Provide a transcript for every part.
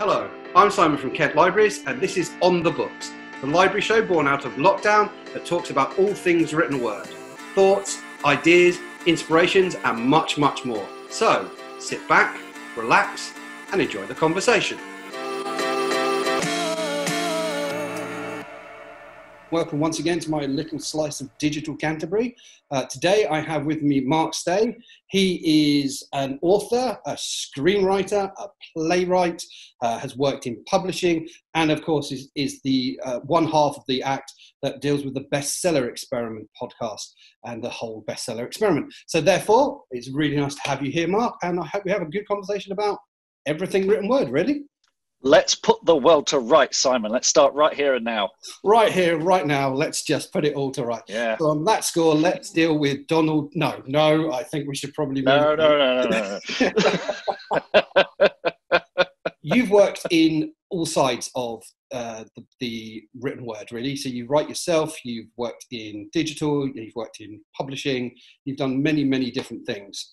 Hello, I'm Simon from Kent Libraries, and this is On the Books, the library show born out of lockdown that talks about all things written word thoughts, ideas, inspirations, and much, much more. So sit back, relax, and enjoy the conversation. Welcome once again to my little slice of digital Canterbury. Uh, today I have with me Mark Stay. He is an author, a screenwriter, a playwright, uh, has worked in publishing, and of course is, is the uh, one half of the act that deals with the bestseller experiment podcast and the whole bestseller experiment. So therefore, it's really nice to have you here, Mark, and I hope we have a good conversation about everything written word, really. Let's put the world to right, Simon. Let's start right here and now. Right here, right now. Let's just put it all to right. Yeah. So on that score, let's deal with Donald. No, no. I think we should probably. No, no, no, no, no. You've worked in all sides of uh, the, the, written word, really. So you write yourself. You've worked in digital. You've worked in publishing. You've done many, many different things.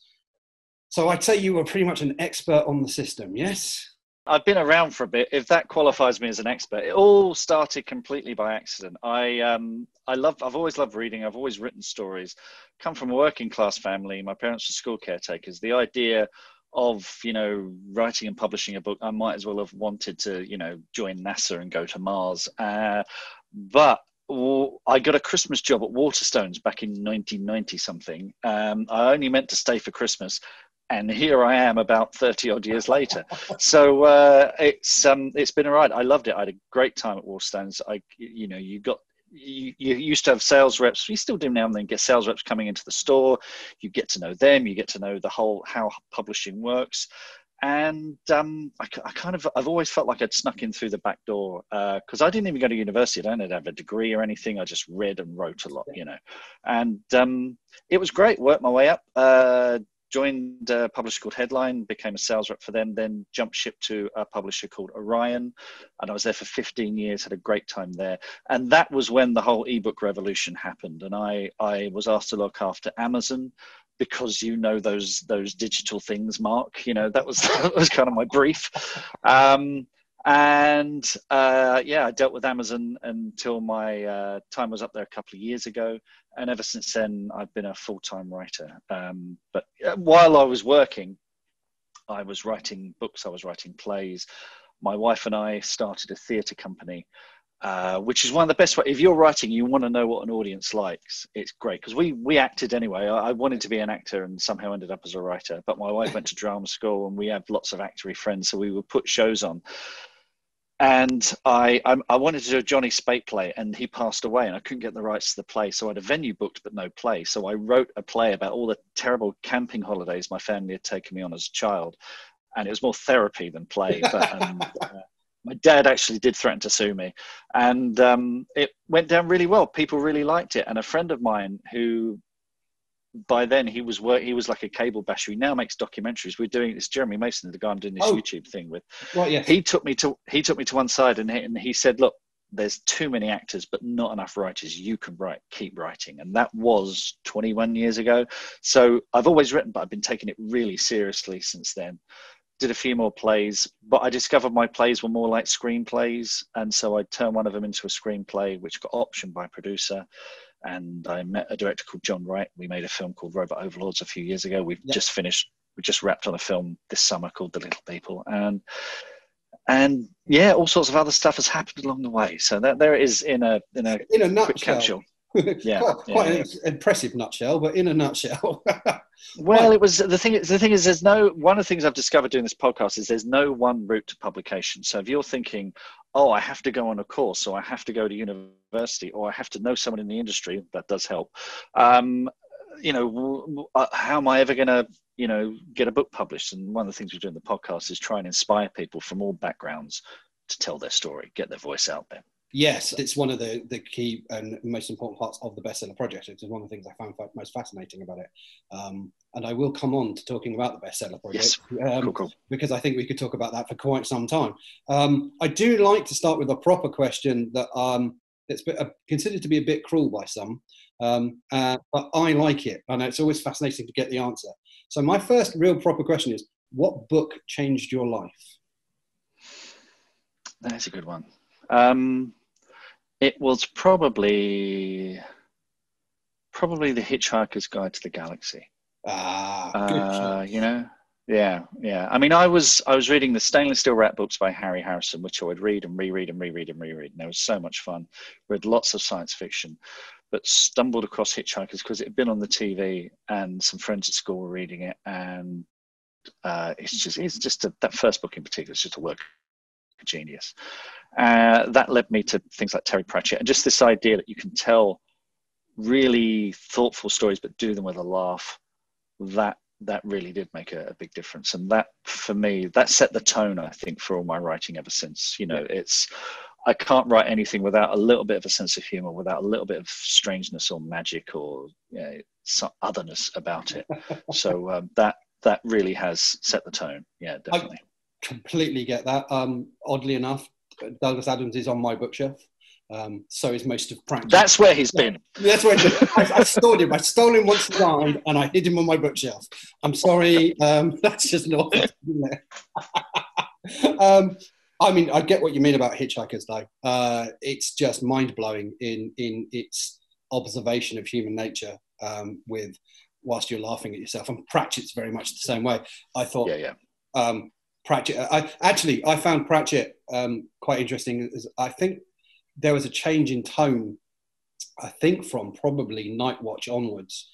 So I'd say you were pretty much an expert on the system. Yes. I've been around for a bit. If that qualifies me as an expert, it all started completely by accident. I um, I love. I've always loved reading. I've always written stories. Come from a working class family. My parents were school caretakers. The idea of you know writing and publishing a book, I might as well have wanted to you know join NASA and go to Mars. Uh, but I got a Christmas job at Waterstones back in 1990 something. Um, I only meant to stay for Christmas, and here I am about 30 odd years later. So uh, it's um, it's been all right. I loved it. I had a great time at Waterstones. I you know you got you, you used to have sales reps. We still do now and then get sales reps coming into the store. You get to know them. You get to know the whole how publishing works. And um, I, I, kind of I've always felt like I'd snuck in through the back door because uh, I didn't even go to university. I didn't have a degree or anything. I just read and wrote a lot, you know. And um, it was great. Worked my way up. Uh, joined a publisher called Headline, became a sales rep for them, then jumped ship to a publisher called Orion. And I was there for 15 years, had a great time there. And that was when the whole ebook revolution happened. And I, I was asked to look after Amazon because you know those those digital things, Mark. You know, that was that was kind of my brief. Um, and uh, yeah, I dealt with Amazon until my uh, time was up there a couple of years ago, and ever since then, I've been a full-time writer. Um, but uh, while I was working, I was writing books, I was writing plays. My wife and I started a theatre company, uh, which is one of the best ways. If you're writing, you want to know what an audience likes. It's great because we we acted anyway. I, I, wanted to be an actor and somehow ended up as a writer. But my wife went to drama school, and we have lots of actory friends, so we would put shows on and I, I, I wanted to do a Johnny Speight play, and he passed away, and I couldn't get the rights to the play, so I had a venue booked but no play. So I wrote a play about all the terrible camping holidays my family had taken me on as a child, and it was more therapy than play. But um, uh, my dad actually did threaten to sue me, and um, it went down really well. People really liked it, and a friend of mine who by then he was work he was like a cable basher. He now makes documentaries. We're doing this. Jeremy Mason, the guy I'm doing this oh. YouTube thing with. Right, yes. He took me to he took me to one side and he, and he said, "Look, there's too many actors, but not enough writers. You can write, keep writing." And that was 21 years ago. So I've always written, but I've been taking it really seriously since then. Did a few more plays, but I discovered my plays were more like screenplays, and so I turned one of them into a screenplay, which got optioned by producer and I met a director called Jon Wright. We made a film called Robot Overlords a few years ago. We've yep. just finished. We just wrapped on a film this summer called The Little People, and and yeah, all sorts of other stuff has happened along the way. So that there it is in a in a in a nutshell. Yeah, quite, quite yeah, an yeah. impressive nutshell, but in a nutshell. well, it was the thing. The thing is, there's no one of the things I've discovered doing this podcast is there's no one route to publication. So if you're thinking, oh, I have to go on a course, or I have to go to university, or I have to know someone in the industry. That does help. Um, you know, uh, how am I ever going to, you know, get a book published? And one of the things we do in the podcast is try and inspire people from all backgrounds to tell their story, get their voice out there. Yes, it's one of the, the key and most important parts of the bestseller project. It's one of the things I found most fascinating about it. Um, and I will come on to talking about the bestseller project yes. Um, cool, cool. because I think we could talk about that for quite some time. Um, I do like to start with a proper question that um, it's uh, considered to be a bit cruel by some, um, uh, but I like it, and it's always fascinating to get the answer. So my first real proper question is: What book changed your life? That's a good one. Um, it was probably probably the Hitchhiker's Guide to the Galaxy. Ah, uh, you know, yeah, yeah. I mean, I was I was reading the Stainless Steel Rat books by Harry Harrison, which I would read and reread and reread and reread, and it was so much fun. Read lots of science fiction, but stumbled across Hitchhikers because it had been on the TV, and some friends at school were reading it, and uh, it's just it's just a, that first book in particular is just a work genius. Uh, that led me to things like Terry Pratchett and just this idea that you can tell really thoughtful stories but do them with a laugh. That that really did make a, a, big difference and that for me that set the tone i think for all my writing ever since you know it's i can't write anything without a little bit of a sense of humor without a little bit of strangeness or magic or you know, some otherness about it so um, that that really has set the tone. Yeah, definitely. Completely get that. Um, oddly enough, Douglas Adams is on my bookshelf. Um, so is most of Pratchett. That's where he's been. That's where I, I stored him. I stole him once died, and I hid him on my bookshelf. I'm sorry. Um, that's just not. um, I mean, I get what you mean about Hitchhikers, though. Uh, it's just mind blowing in in its observation of human nature um, with whilst you're laughing at yourself. And Pratchett's very much the same way. I thought, yeah, yeah. Pratchett. I actually I found Pratchett um, quite interesting. I think there was a change in tone. I think from probably Night Watch onwards,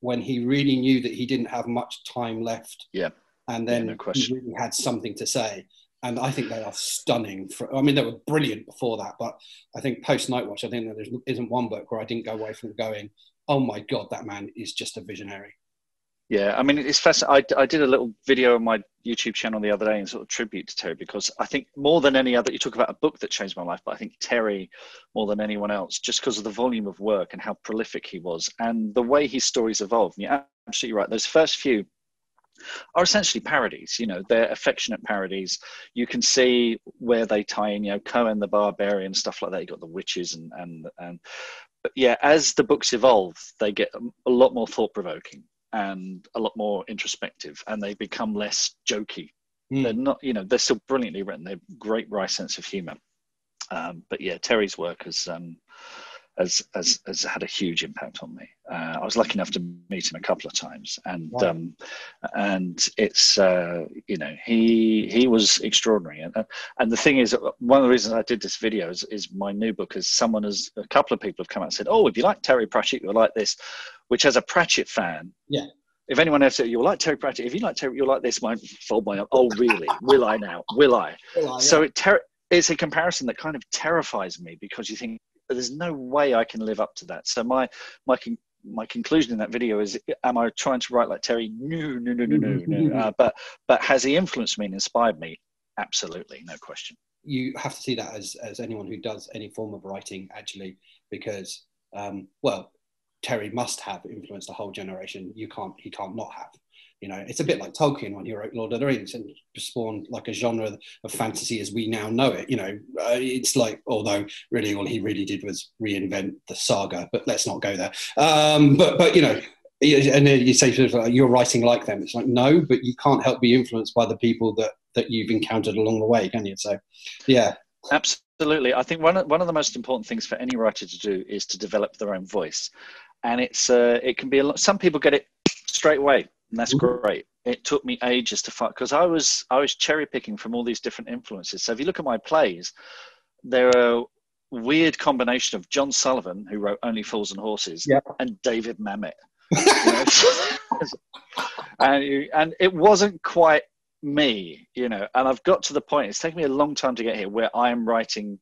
when he really knew that he didn't have much time left. Yeah. And then yeah, no he really had something to say. And I think they are stunning. For, I mean, they were brilliant before that, but I think post Night Watch, I think there isn't one book where I didn't go away from going, oh my god, that man is just a visionary. Yeah, I mean, it's fascinating. I, I did a little video on my YouTube channel the other day and sort of tribute to Terry because I think more than any other, you talk about a book that changed my life, but I think Terry, more than anyone else, just because of the volume of work and how prolific he was and the way his stories evolved. And you're absolutely right. Those first few are essentially parodies. You know, they're affectionate parodies. You can see where they tie in. You know, Conan the Barbarian, stuff like that. You got the witches and and and but yeah, as the books evolve, they get a lot more thought provoking and a lot more introspective, and they become less jokey. Mm. They're not, you know, they're still brilliantly written. They're great, wry sense of humor. Um, but yeah, Terry's work has um, has, has, has had a huge impact on me. Uh, I was lucky enough to meet him a couple of times, and wow. um, and it's uh, you know he he was extraordinary. And and the thing is, one of the reasons I did this video is, is my new book. Is someone has a couple of people have come out and said, "Oh, if you like Terry Pratchett, you'll like this," which as a Pratchett fan, yeah. If anyone else said you'll like Terry Pratchett, if you like Terry, you'll like this. My fold my oh really? Will I now? Will I? Will I yeah. So it ter- it's a comparison that kind of terrifies me because you think there's no way I can live up to that. So my my my conclusion in that video is: Am I trying to write like Terry? No, no, no, no, no, no. Uh, but but has he influenced me and inspired me? Absolutely, no question. You have to see that as as anyone who does any form of writing, actually, because um, well, Terry must have influenced a whole generation. You can't he can't not have. You know, it's a bit like Tolkien when he wrote Lord of the Rings and spawned like a genre of fantasy as we now know it. You know, uh, it's like, although really all he really did was reinvent the saga, but let's not go there. Um, but, but, you know, and you say you're writing like them. It's like, no, but you can't help be influenced by the people that, that you've encountered along the way, can you? So, yeah. Absolutely. I think one of, one of the most important things for any writer to do is to develop their own voice. And it's, uh, it can be a lot, some people get it straight away and that's mm-hmm. great. It took me ages to find because I was I was cherry picking from all these different influences. So if you look at my plays, there are weird combination of John Sullivan, who wrote Only Fools and Horses, and David Mamet. and you, and it wasn't quite me, you know. And I've got to the point. It's taken me a long time to get here where I am writing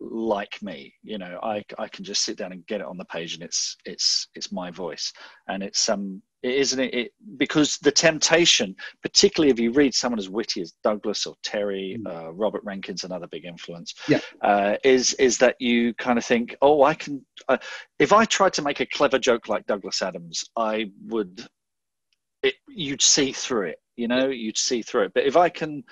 like me you know i i can just sit down and get it on the page and it's it's it's my voice and it's um isn't it, it because the temptation particularly if you read someone as witty as douglas or terry mm. uh, robert rankin's another big influence yeah. uh, is is that you kind of think oh i can uh, if i tried to make a clever joke like douglas adams i would it, you'd see through it you know you'd see through it but if i can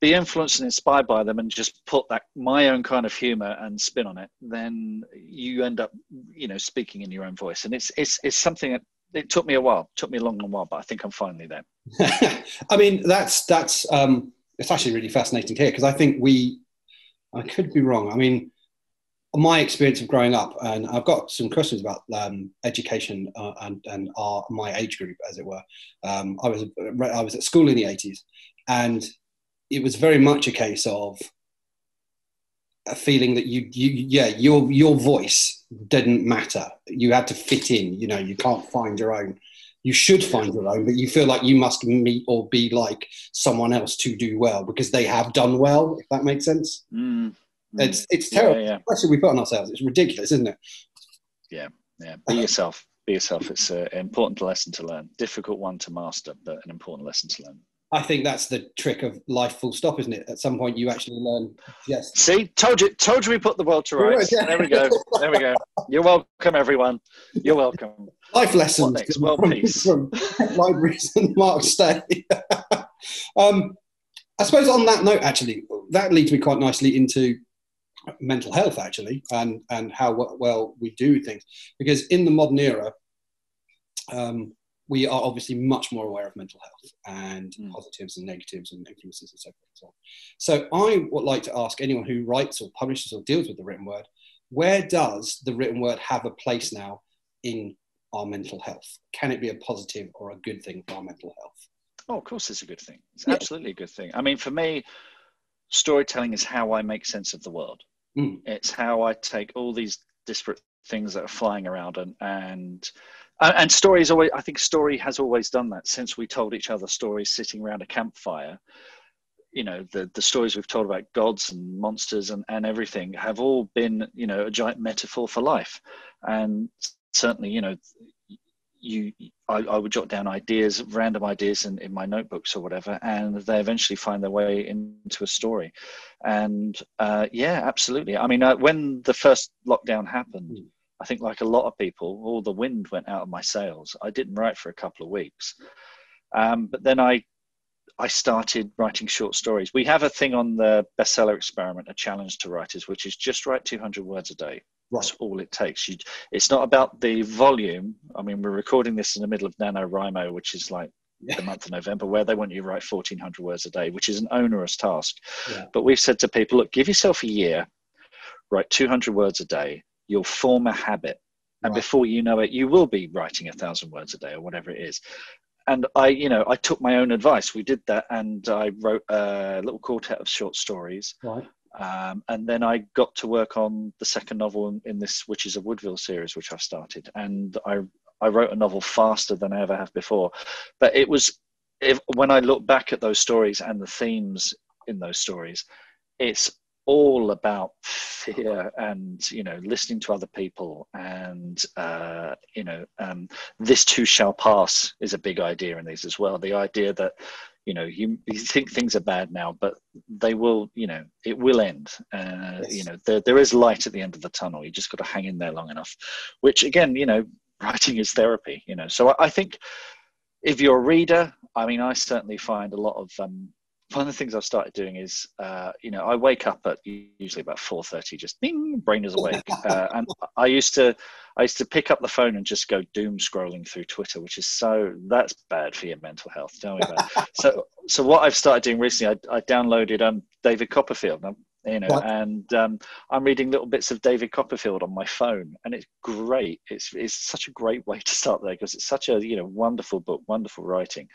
be influenced and inspired by them and just put that my own kind of humor and spin on it then you end up you know speaking in your own voice and it's it's it's something that it took me a while it took me a long long while but i think i'm finally there i mean that's that's um it's actually really fascinating here because i think we I could be wrong. I mean, my experience of growing up, and I've got some questions about um, education uh, and, and our, my age group, as it were. Um, I was I was at school in the eighties, and it was very much a case of a feeling that you you yeah your your voice didn't matter. You had to fit in. You know, you can't find your own. You should find your own, but you feel like you must meet or be like someone else to do well because they have done well. If that makes sense. Mm. It's mm. it's terrible. Yeah, yeah. Especially we put on ourselves. It's ridiculous, isn't it? Yeah, yeah. Be uh, yourself. Be yourself. It's uh, an important lesson to learn. Difficult one to master, but an important lesson to learn. I think that's the trick of life. Full stop, isn't it? At some point, you actually learn. Yes. See, told you, told you, we put the world to rights. There we go. There we go. You're welcome, everyone. You're welcome. Life lessons. What next? World from, peace. From libraries and Mark Stay. um, I suppose on that note, actually, that leads me quite nicely into mental health actually and and how well we do things because in the modern era um, we are obviously much more aware of mental health and mm. positives and negatives and influences and so forth and so on. So I would like to ask anyone who writes or publishes or deals with the written word, where does the written word have a place now in our mental health? Can it be a positive or a good thing for our mental health? Oh, of course, it's a good thing. It's yeah. absolutely a good thing. I mean, for me, storytelling is how I make sense of the world. Mm. It's how I take all these disparate things that are flying around and and and story stories always i think story has always done that since we told each other stories sitting around a campfire. You know the the stories we've told about gods and monsters and, and everything have all been you know a giant metaphor for life. And certainly you know you I, I, would jot down ideas random ideas in, in my notebooks or whatever and they eventually find their way into a story. And uh, yeah absolutely. I mean uh, when the first lockdown happened mm. I think like a lot of people all the wind went out of my sails i didn't write for a couple of weeks um, but then i I started writing short stories. We have a thing on the bestseller experiment, a challenge to writers, which is just write 200 words a day. That's all it takes. You, it's not about the volume. I mean, we're recording this in the middle of NaNoWriMo, which is like yeah. the month of November, where they want you to write 1,400 words a day, which is an onerous task. Yeah. But we've said to people, look, give yourself a year, write 200 words a day. You'll form a habit. And right. before you know it, you will be writing a thousand words a day or whatever it is. And I, you know, I took my own advice. We did that, and I wrote a little quartet of short stories. Right. Um, and then I got to work on the second novel in, in, this, which is a Woodville series, which I've started. And I, I wrote a novel faster than I ever have before. But it was, if, when I look back at those stories and the themes in those stories, it's all about fear and you know listening to other people and uh, you know um, this too shall pass is a big idea in these as well. The idea that you know you, you think things are bad now but they will you know it will end. Uh, yes. you know there, there is light at the end of the tunnel. You just got to hang in there long enough which again you know writing is therapy you know. So I, I think if you're a reader i mean i certainly find a lot of um, one of the things I've started doing is, uh, you know, I wake up at usually about four thirty, just bing, brain is awake, uh, and I used to, I used to pick up the phone and just go doom scrolling through Twitter, which is so that's bad for your mental health. Tell me about. so, so what I've started doing recently, I, I downloaded um, David Copperfield. Now, you know what? and um, i'm reading little bits of david copperfield on my phone and it's great it's, it's such a great way to start there because it's such a you know wonderful book wonderful writing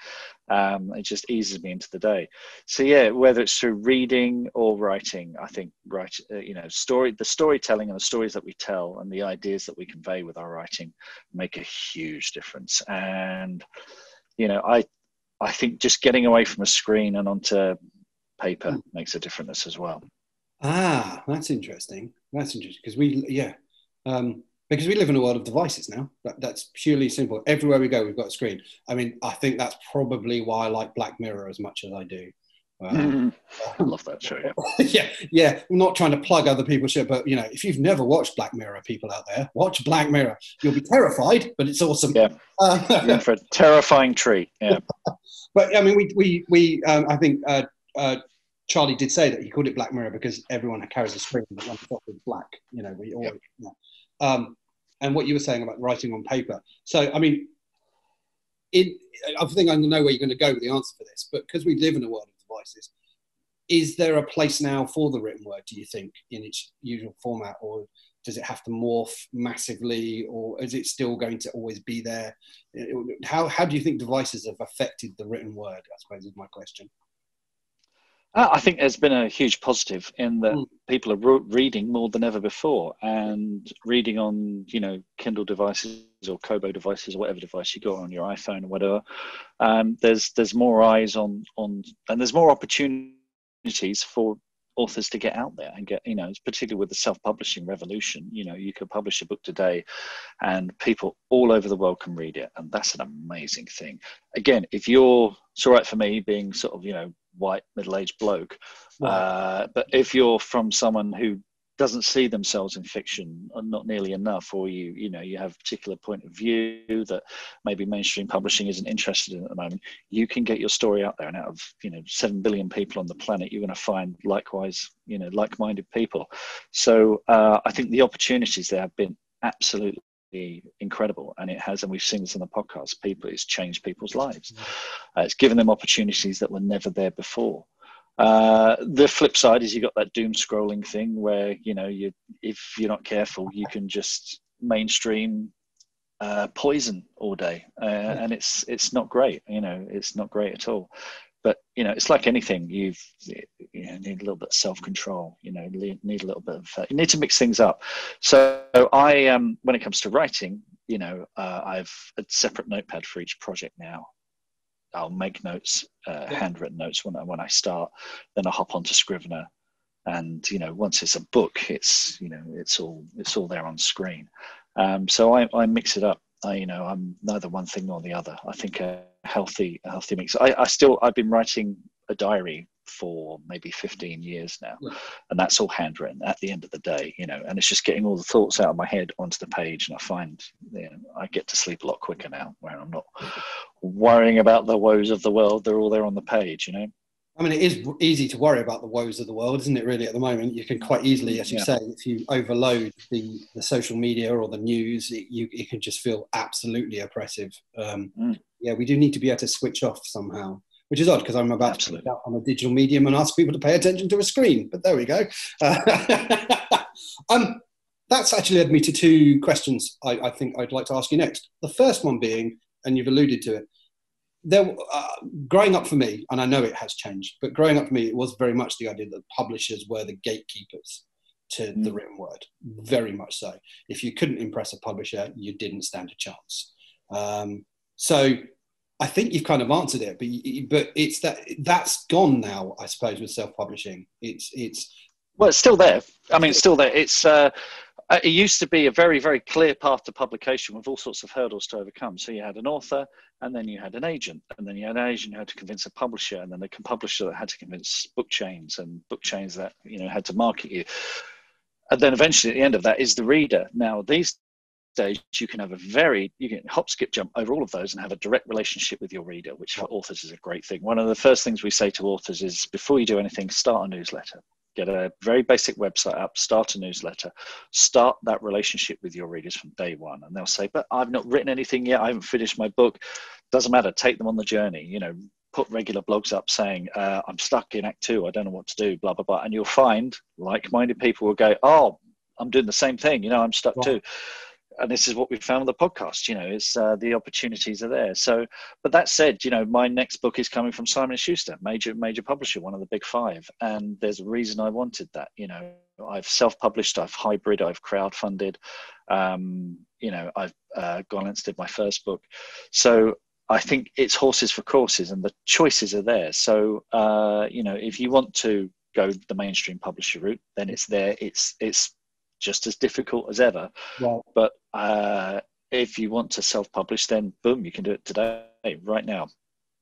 um, it just eases me into the day so yeah whether it's through reading or writing i think right uh, you know story the storytelling and the stories that we tell and the ideas that we convey with our writing make a huge difference and you know i i think just getting away from a screen and onto paper mm. makes a difference as well Ah, that's interesting. That's interesting because we, yeah, um, because we live in a world of devices now. That, that's purely simple. Everywhere we go, we've got a screen. I mean, I think that's probably why I like Black Mirror as much as I do. Um, I love that show. Yeah. yeah, yeah. I'm not trying to plug other people's shit, but you know, if you've never watched Black Mirror, people out there, watch Black Mirror. You'll be terrified, but it's awesome. Yeah, uh, yeah for a terrifying treat. Yeah. but I mean, we we we um, I think uh, uh, Charlie did say that he called it Black Mirror because everyone carries a screen that one off with black. You know, we all. Yep. Yeah. Um, and what you were saying about writing on paper. So, I mean, in, I think I know where you're going to go with the answer for this, but because we live in a world of devices, is there a place now for the written word? Do you think in its usual format, or does it have to morph massively, or is it still going to always be there? How how do you think devices have affected the written word? I suppose is my question. Uh, I think there's been a huge positive in that mm. people are reading more than ever before, and reading on you know Kindle devices or Kobo devices or whatever device you got on your iPhone or whatever. Um, there's there's more eyes on on, and there's more opportunities for authors to get out there and get you know particularly with the self-publishing revolution you know you could publish a book today and people all over the world can read it and that's an amazing thing again if you're it's all right for me being sort of you know white middle-aged bloke. Right. uh, but if you're from someone who doesn't see themselves in fiction or not nearly enough or you you know you have a particular point of view that maybe mainstream publishing isn't interested in at the moment you can get your story out there. And out of you know 7 billion people on the planet you're going to find likewise you know like-minded people. So uh, i think the opportunities there have been absolutely incredible. And it has and we've seen this in the podcast people it's changed people's lives. Uh, it's given them opportunities that were never there before. Uh, the flip side is you got that doom scrolling thing where you know you if you're not careful you can just mainstream uh, poison all day. Uh, and it's it's not great you know it's not great at all but you know it's like anything you've you know, need a little bit of self-control you know need a little bit of uh, you need to mix things up. So i um when it comes to writing you know uh, i've a separate notepad for each project now. I'll make notes uh, handwritten notes when I, when i start then i hop onto scrivener. And you know once it's a book it's you know it's all it's all there on screen. Um, so I, I mix it up. I, you know, I'm neither one thing nor the other. I think a healthy, a healthy mix. I, I still, I've been writing a diary for maybe 15 years now, and that's all handwritten at the end of the day, you know. And it's just getting all the thoughts out of my head onto the page, and I find you know, I get to sleep a lot quicker now, where I'm not worrying about the woes of the world. They're all there on the page, you know. I mean, it is easy to worry about the woes of the world, isn't it? Really, at the moment, you can quite easily, as you yeah. say, if you overload the, the social media or the news, it, you it can just feel absolutely oppressive. Um, mm. Yeah, we do need to be able to switch off somehow, which is odd because I'm about absolutely. to on a digital medium and ask people to pay attention to a screen. But there we go. Uh, um, that's actually led me to two questions I, I think I'd like to ask you next. The first one being, and you've alluded to it there, uh, growing up for me, and I know it has changed, but growing up for me, it was very much the idea that publishers were the gatekeepers to mm. the written word, very much so. If you couldn't impress a publisher, you didn't stand a chance. Um, so I think you've kind of answered it, but but it's that that's gone now, I suppose, with self-publishing. It's it's well, it's still there. I mean, it's still there. It's uh, uh, it used to be a very very clear path to publication with all sorts of hurdles to overcome. So you had an author, and then you had an agent, and then you had an agent who had to convince a publisher, and then a publisher that had to convince book chains, and book chains that you know had to market you. And then eventually, at the end of that, is the reader. Now these days, you can have a very you can hop, skip, jump over all of those and have a direct relationship with your reader, which for authors is a great thing. One of the first things we say to authors is before you do anything, start a newsletter get a very basic website up, start a newsletter, start that relationship with your readers from day one. And they'll say, But I've not written anything yet, I haven't finished my book. Doesn't matter, take them on the journey. You know, put regular blogs up saying, uh, I'm stuck in Act Two, I don't know what to do, blah, blah, blah. And you'll find like minded people will go, Oh, I'm doing the same thing, you know, I'm stuck too and this is what we found with the podcast you know it's uh, the opportunities are there. So but that said you know my next book is coming from simon schuster major major publisher one of the big five and there's a reason i wanted that you know. I've self-published i've hybrid i've crowdfunded um, you know i've uh, gone and did my first book. So i think it's horses for courses and the choices are there. So uh, you know if you want to go the mainstream publisher route then it's there it's it's just as difficult as ever. Right. But uh, if you want to self-publish, then boom, you can do it today, right now.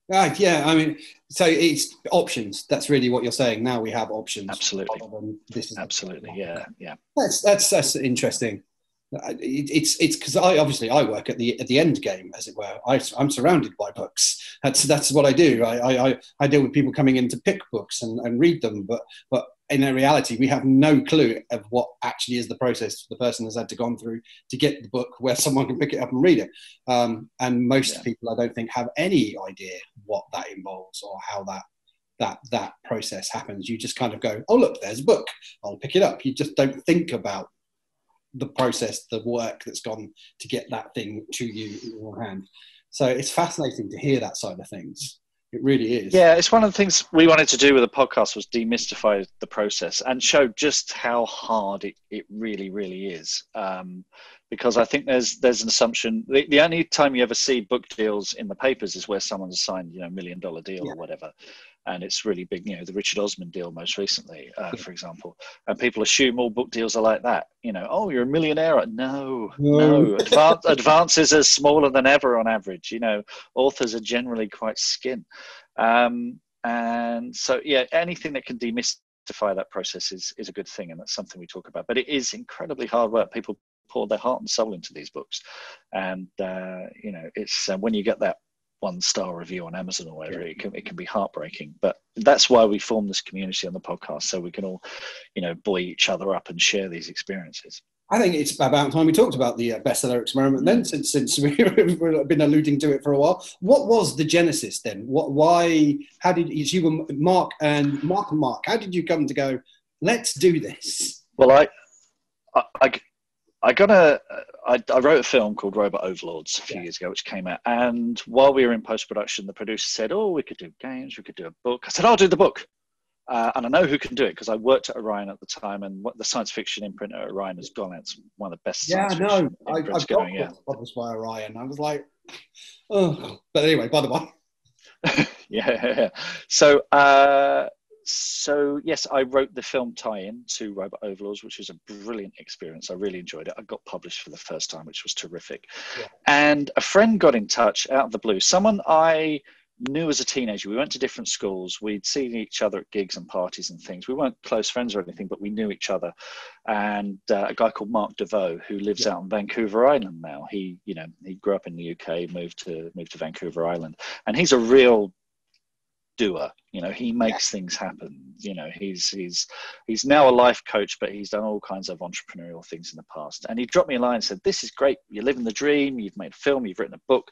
Right, yeah, I mean, so it's options. That's really what you're saying. Now we have options. Absolutely. This is absolutely. Yeah, yeah. That's that's that's interesting. It's it's because I obviously I work at the at the end game, as it were. I, I'm surrounded by books. That's that's what I do. I, I I deal with people coming in to pick books and, and read them, but but in reality, we have no clue of what actually is the process the person has had to gone through to get the book where someone can pick it up and read it. Um, and most yeah. people, I don't think, have any idea what that involves or how that that that process happens. You just kind of go, oh look, there's a book. I'll pick it up. You just don't think about the process, the work that's gone to get that thing to you in your hand. So it's fascinating to hear that side of things. It really is. Yeah, it's one of the things we wanted to do with the podcast was demystify the process and show just how hard it, it really, really is. Um, because I think there's there's an assumption the, the only time you ever see book deals in the papers is where someone's signed you know million dollar deal yeah. or whatever and it's really big you know the richard osman deal most recently uh, for example. And people assume all book deals are like that you know. Oh you're a millionaire. No no, no. Advance, advances are smaller than ever on average you know. Authors are generally quite skint. Um, and so yeah anything that can demystify that process is, is a good thing and that's something we talk about. But it is incredibly hard work. People pour their heart and soul into these books. And uh, you know, it's uh, when you get that one star review on Amazon or whatever, yeah. it can it can be heartbreaking. But that's why we form this community on the podcast, so we can all, you know, buoy each other up and share these experiences. I think it's about time we talked about the uh, bestseller experiment then, since since we've been alluding to it for a while. What was the genesis then? What, why, how did you were Mark and Mark and Mark? How did you come to go? Let's do this. Well, I, I, I got a. I, I wrote a film called Robot Overlords a few yeah. years ago, which came out. And while we were in post production, the producer said, "Oh, we could do games. We could do a book." I said, "I'll do the book." Uh, and I know who can do it because I worked at Orion at the time, and what the science fiction imprint at Orion has gone. It's one of the best. Yeah, no, I, I've got yeah. published by Orion. I was like, oh, but anyway, by the way. yeah, so uh, so yes, I wrote the film tie-in to Robot Overlords, which was a brilliant experience. I really enjoyed it. I got published for the first time, which was terrific. Yeah. And a friend got in touch out of the blue. Someone I knew as a teenager. We went to different schools. We'd seen each other at gigs and parties and things. We weren't close friends or anything, but we knew each other. And uh, a guy called Mark Desvaux, who lives yeah. out on Vancouver Island now. He, you know, he grew up in the UK, moved to moved to Vancouver Island, and he's a real doer you know he makes yeah. things happen you know he's he's he's now a life coach but he's done all kinds of entrepreneurial things in the past. And he dropped me a line and said this is great. You're living the dream. You've made a film. You've written a book.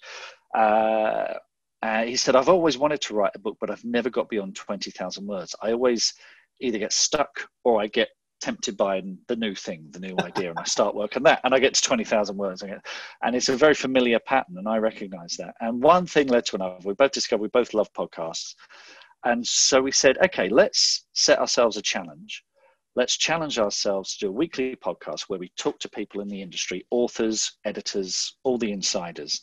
Uh, uh, he said i've always wanted to write a book but i've never got beyond 20000 words. I always either get stuck or i get tempted by the new thing, the new idea, and I start working that, and I get to twenty thousand words, and it's a very familiar pattern, and I recognise that. And one thing led to another. We both discovered we both love podcasts, and so we said, okay, let's set ourselves a challenge. Let's challenge ourselves to do a weekly podcast where we talk to people in the industry, authors, editors, all the insiders,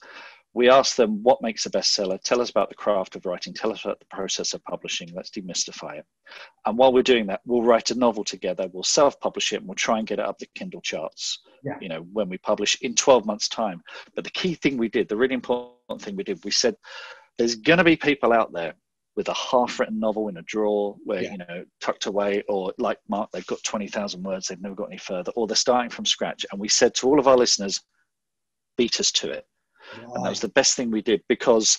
we ask them what makes a bestseller, tell us about the craft of writing, tell us about the process of publishing, let's demystify it. And while we're doing that, we'll write a novel together, we'll self publish it, and we'll try and get it up the Kindle charts, yeah. you know, when we publish in 12 months' time. But the key thing we did, the really important thing we did, we said there's going to be people out there with a half-written novel in a drawer where yeah. you know tucked away or like mark they've got 20000 words they've never got any further or they're starting from scratch and we said to all of our listeners beat us to it and that was the best thing we did because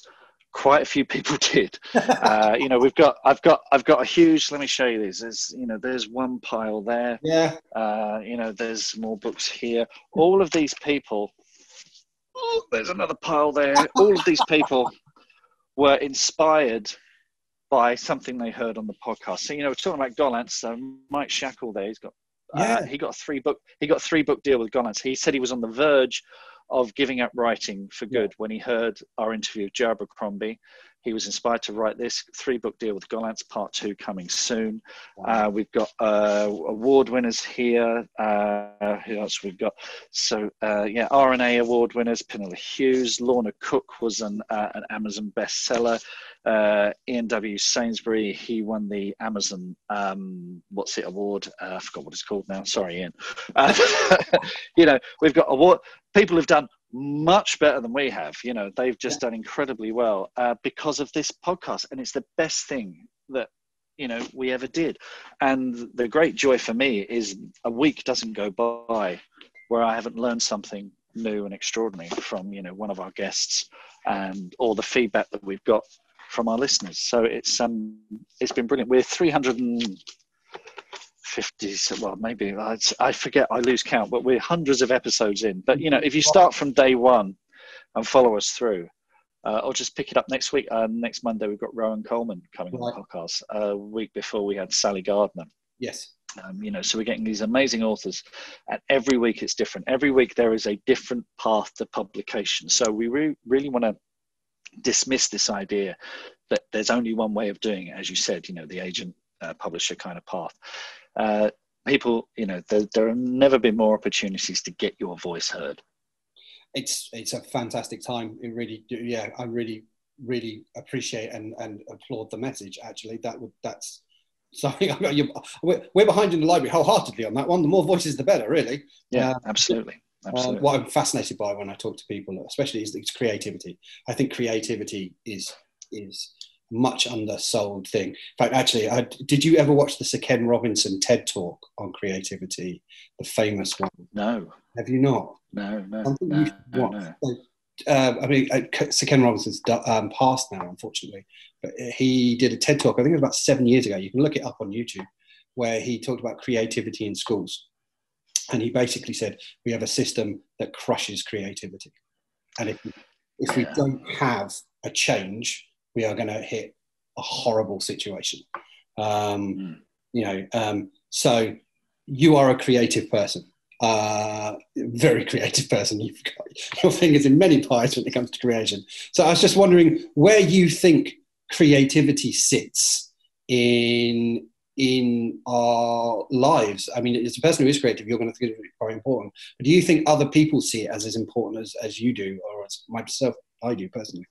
quite a few people did. uh, you know, we've got, I've got, I've got a huge. Let me show you these. There's, you know, there's one pile there. Yeah. Uh, you know, there's more books here. All of these people. Oh, there's another pile there. All of these people were inspired by something they heard on the podcast. So you know, we're talking about Gollancz. So Mike Shackle there, he's got. Uh, yeah. Uh, he got a three book. He got a three book deal with Gollancz. He said he was on the verge of giving up writing for good yeah. when he heard our interview with Abercrombie. He was inspired to write this three book deal with Gollancz, part two coming soon. Wow. Uh, we've got uh, award winners here. Uh, who else we've got? So, uh, yeah, RNA award winners Penelope Hughes. Lorna Cook was an, uh, an Amazon bestseller. Uh, Ian W. Sainsbury, he won the Amazon, um, what's it, award? I forgot what it's called now. Sorry, Ian. you know, we've got award people have done much better than we have. You know, they've just yeah. done incredibly well uh, because of this podcast, and it's the best thing that you know we ever did. And the great joy for me is a week doesn't go by where I haven't learned something new and extraordinary from you know one of our guests and all the feedback that we've got from our listeners. So it's um it's been brilliant. We're 300 and 50 well maybe i forget i lose count but we're hundreds of episodes in but you know if you start from day one and follow us through uh, or just pick it up next week. Uh, next Monday, we've got Rowan Coleman coming right. on the podcast. A week before, we had Sally Gardner. Yes. Um, you know, so we're getting these amazing authors, and every week it's different. Every week there is a different path to publication. So we re- really want to dismiss this idea that there's only one way of doing it, as you said. You know, the agent uh, publisher kind of path. Uh, people, you know, there, there have never been more opportunities to get your voice heard. It's it's a fantastic time. It really, yeah, I really really appreciate and, and applaud the message. Actually, that would that's something we're, we're behind in the library wholeheartedly on that one. The more voices, the better, really. Yeah, uh, absolutely. Absolutely. Uh, what I'm fascinated by when I talk to people, especially, is, is creativity. I think creativity is is much undersold thing. In fact, actually, I, did you ever watch the Sir Ken Robinson TED Talk on creativity, the famous one? No. Have you not? No, no. Something no, you no, watch. No. Uh, I mean, uh, Sir Ken Robinson's um, passed now, unfortunately, but he did a TED Talk. I think it was about seven years ago. You can look it up on YouTube, where he talked about creativity in schools, and he basically said we have a system that crushes creativity, and if if we don't have a change we are going to hit a horrible situation. Um, mm. You know, um, so you are a creative person, uh, very creative person. You've got your fingers in many pies when it comes to creation. So I was just wondering where you think creativity sits in in our lives. I mean, as a person who is creative, you're going to think it's very important. But do you think other people see it as as important as, as you do, or as myself I do personally?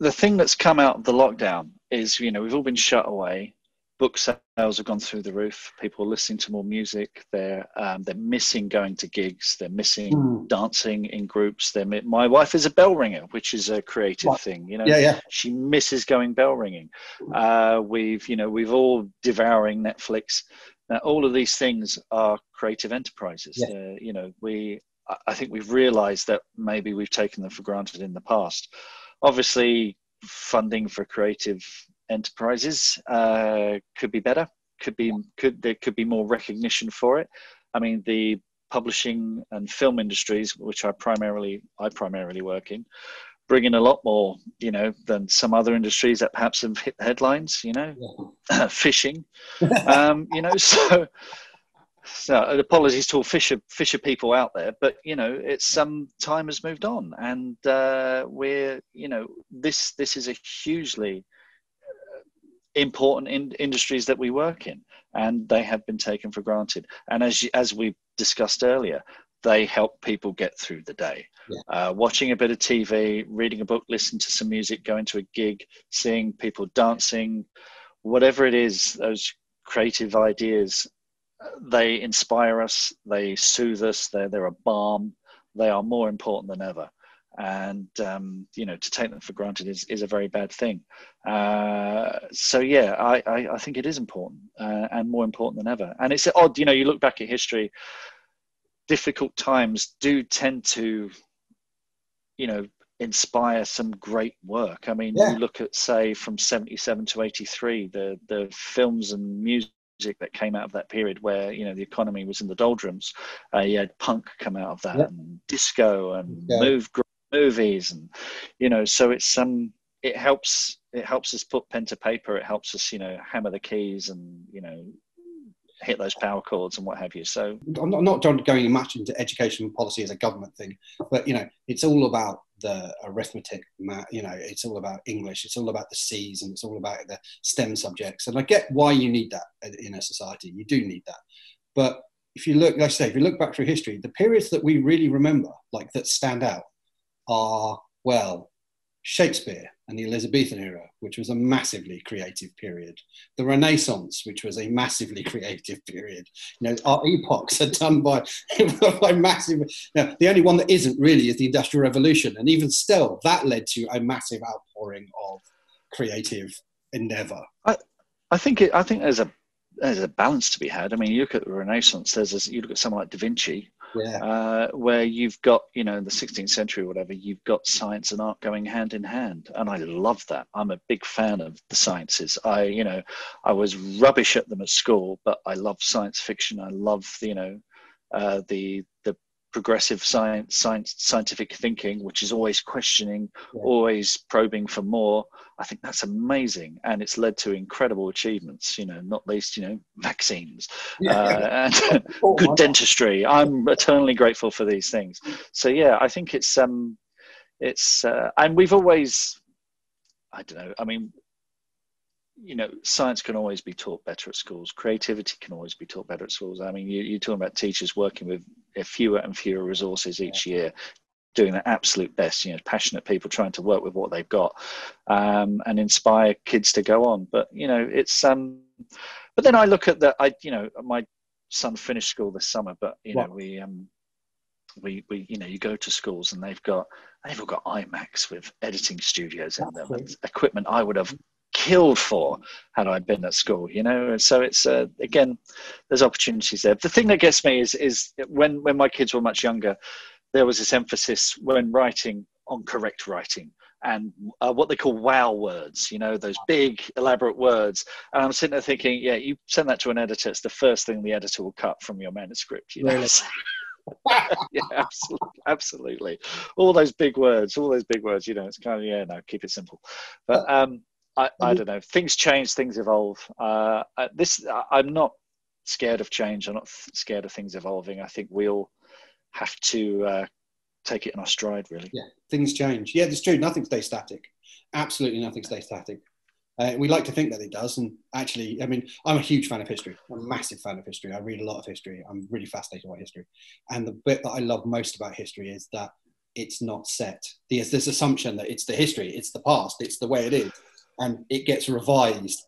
The thing that's come out of the lockdown is, you know, we've all been shut away. Book sales have gone through the roof. People are listening to more music. They're um, they're missing going to gigs. They're missing mm. dancing in groups. They're my wife is a bell ringer, which is a creative what? thing. You know, yeah, yeah. She misses going bell ringing. Uh, we've you know we've all devouring Netflix. Now, all of these things are creative enterprises. Yeah. Uh, you know, we I think we've realised that maybe we've taken them for granted in the past obviously funding for creative enterprises uh, could be better could be could there could be more recognition for it. I mean the publishing and film industries which i primarily i primarily work in bring in a lot more you know than some other industries that perhaps have hit the headlines you know? Yeah. fishing. Um, you know so so apologies to all fisher fisher people out there but you know it's some time has moved on and uh, we're you know this this is a hugely uh, important in industries that we work in and they have been taken for granted. And as as we discussed earlier they help people get through the day. Yeah. uh, watching a bit of tv reading a book listening to some music going to a gig seeing people dancing whatever it is those creative ideas they inspire us, they soothe us, they're, they're a balm, they are more important than ever. And, um, you know, to take them for granted is, is a very bad thing. Uh, so, yeah, I, I, I, think it is important uh, and more important than ever. And it's odd, you know, you look back at history, difficult times do tend to, you know, inspire some great work. I mean, yeah. you look at, say, from 77 to 83, the, the films and music music that came out of that period where you know the economy was in the doldrums. Uh, you had punk come out of that, yep. and disco, and yeah. move movies, and you know, so it's um, it helps it helps us put pen to paper. It helps us, you know, hammer the keys, and you know, hit those power chords and what have you. So I'm not, I'm not going much into education policy as a government thing, but you know, it's all about the arithmetic, you know, it's all about English, it's all about the C's, and it's all about the STEM subjects. And I get why you need that in a society. You do need that, but if you look, like I say, if you look back through history, the periods that we really remember, like that stand out, are well, Shakespeare and the Elizabethan era, which was a massively creative period, the Renaissance, which was a massively creative period. You know, our epochs are done by, by massive. Know, the only one that isn't really is the Industrial Revolution, and even still, that led to a massive outpouring of creative endeavor. I, I think it, I think there's a there's a balance to be had. I mean, you look at the Renaissance. There's a, you look at someone like Da Vinci, yeah. uh, where you've got, you know, in the 16th century or whatever, you've got science and art going hand in hand. And I love that. I'm a big fan of the sciences. I, you know, I was rubbish at them at school, but I love science fiction. I love, you know, uh, the, the progressive science, science, scientific thinking, which is always questioning, Yeah. always probing for more. I think that's amazing, and it's led to incredible achievements. You know, not least you know vaccines uh, and Oh, good dentistry. I'm eternally grateful for these things. So yeah, I think it's um, it's uh, and we've always, I don't know. I mean, you know, science can always be taught better at schools. Creativity can always be taught better at schools. I mean, you, you're talking about teachers working with fewer and fewer resources each year, doing their absolute best. You know, passionate people trying to work with what they've got um, and inspire kids to go on. But you know, it's um, but then I look at the, I you know, my son finished school this summer, but you know, we um, we we you know, you go to schools and they've got they've all got iMacs with editing studios in them, equipment I would have killed for had I been at school, you know. So it's uh, again, there's opportunities there. The thing that gets me is is when when my kids were much younger, there was this emphasis when writing on correct writing and uh, what they call wow words, you know, those big elaborate words. And I'm sitting there thinking, yeah, you send that to an editor, it's the first thing the editor will cut from your manuscript. You know? Really? yeah, absolutely, absolutely. All those big words, all those big words. You know, it's kind of yeah, no, keep it simple. But um, I, I don't know. Things change, things evolve. Uh, this, I'm not scared of change. I'm not scared of things evolving. I think we all have to uh, take it in our stride, really. Yeah, things change. Yeah, it's true. Nothing stays static. Absolutely nothing stays static. Uh, we like to think that it does, and actually, I mean, I'm a huge fan of history. I'm a massive fan of history. I read a lot of history. I'm really fascinated by history, and the bit that I love most about history is that it's not set. There's this assumption that it's the history, it's the past, it's the way it is, and it gets revised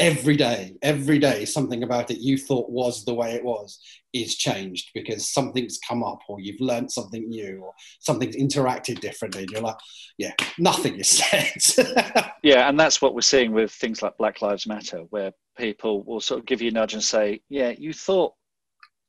every day. Every day, something about it you thought was the way it was is changed because something's come up, or you've learned something new, or something's interacted differently. And you're like, yeah, nothing is set. Yeah, and that's what we're seeing with things like Black Lives Matter, where people will sort of give you a nudge and say, "Yeah, you thought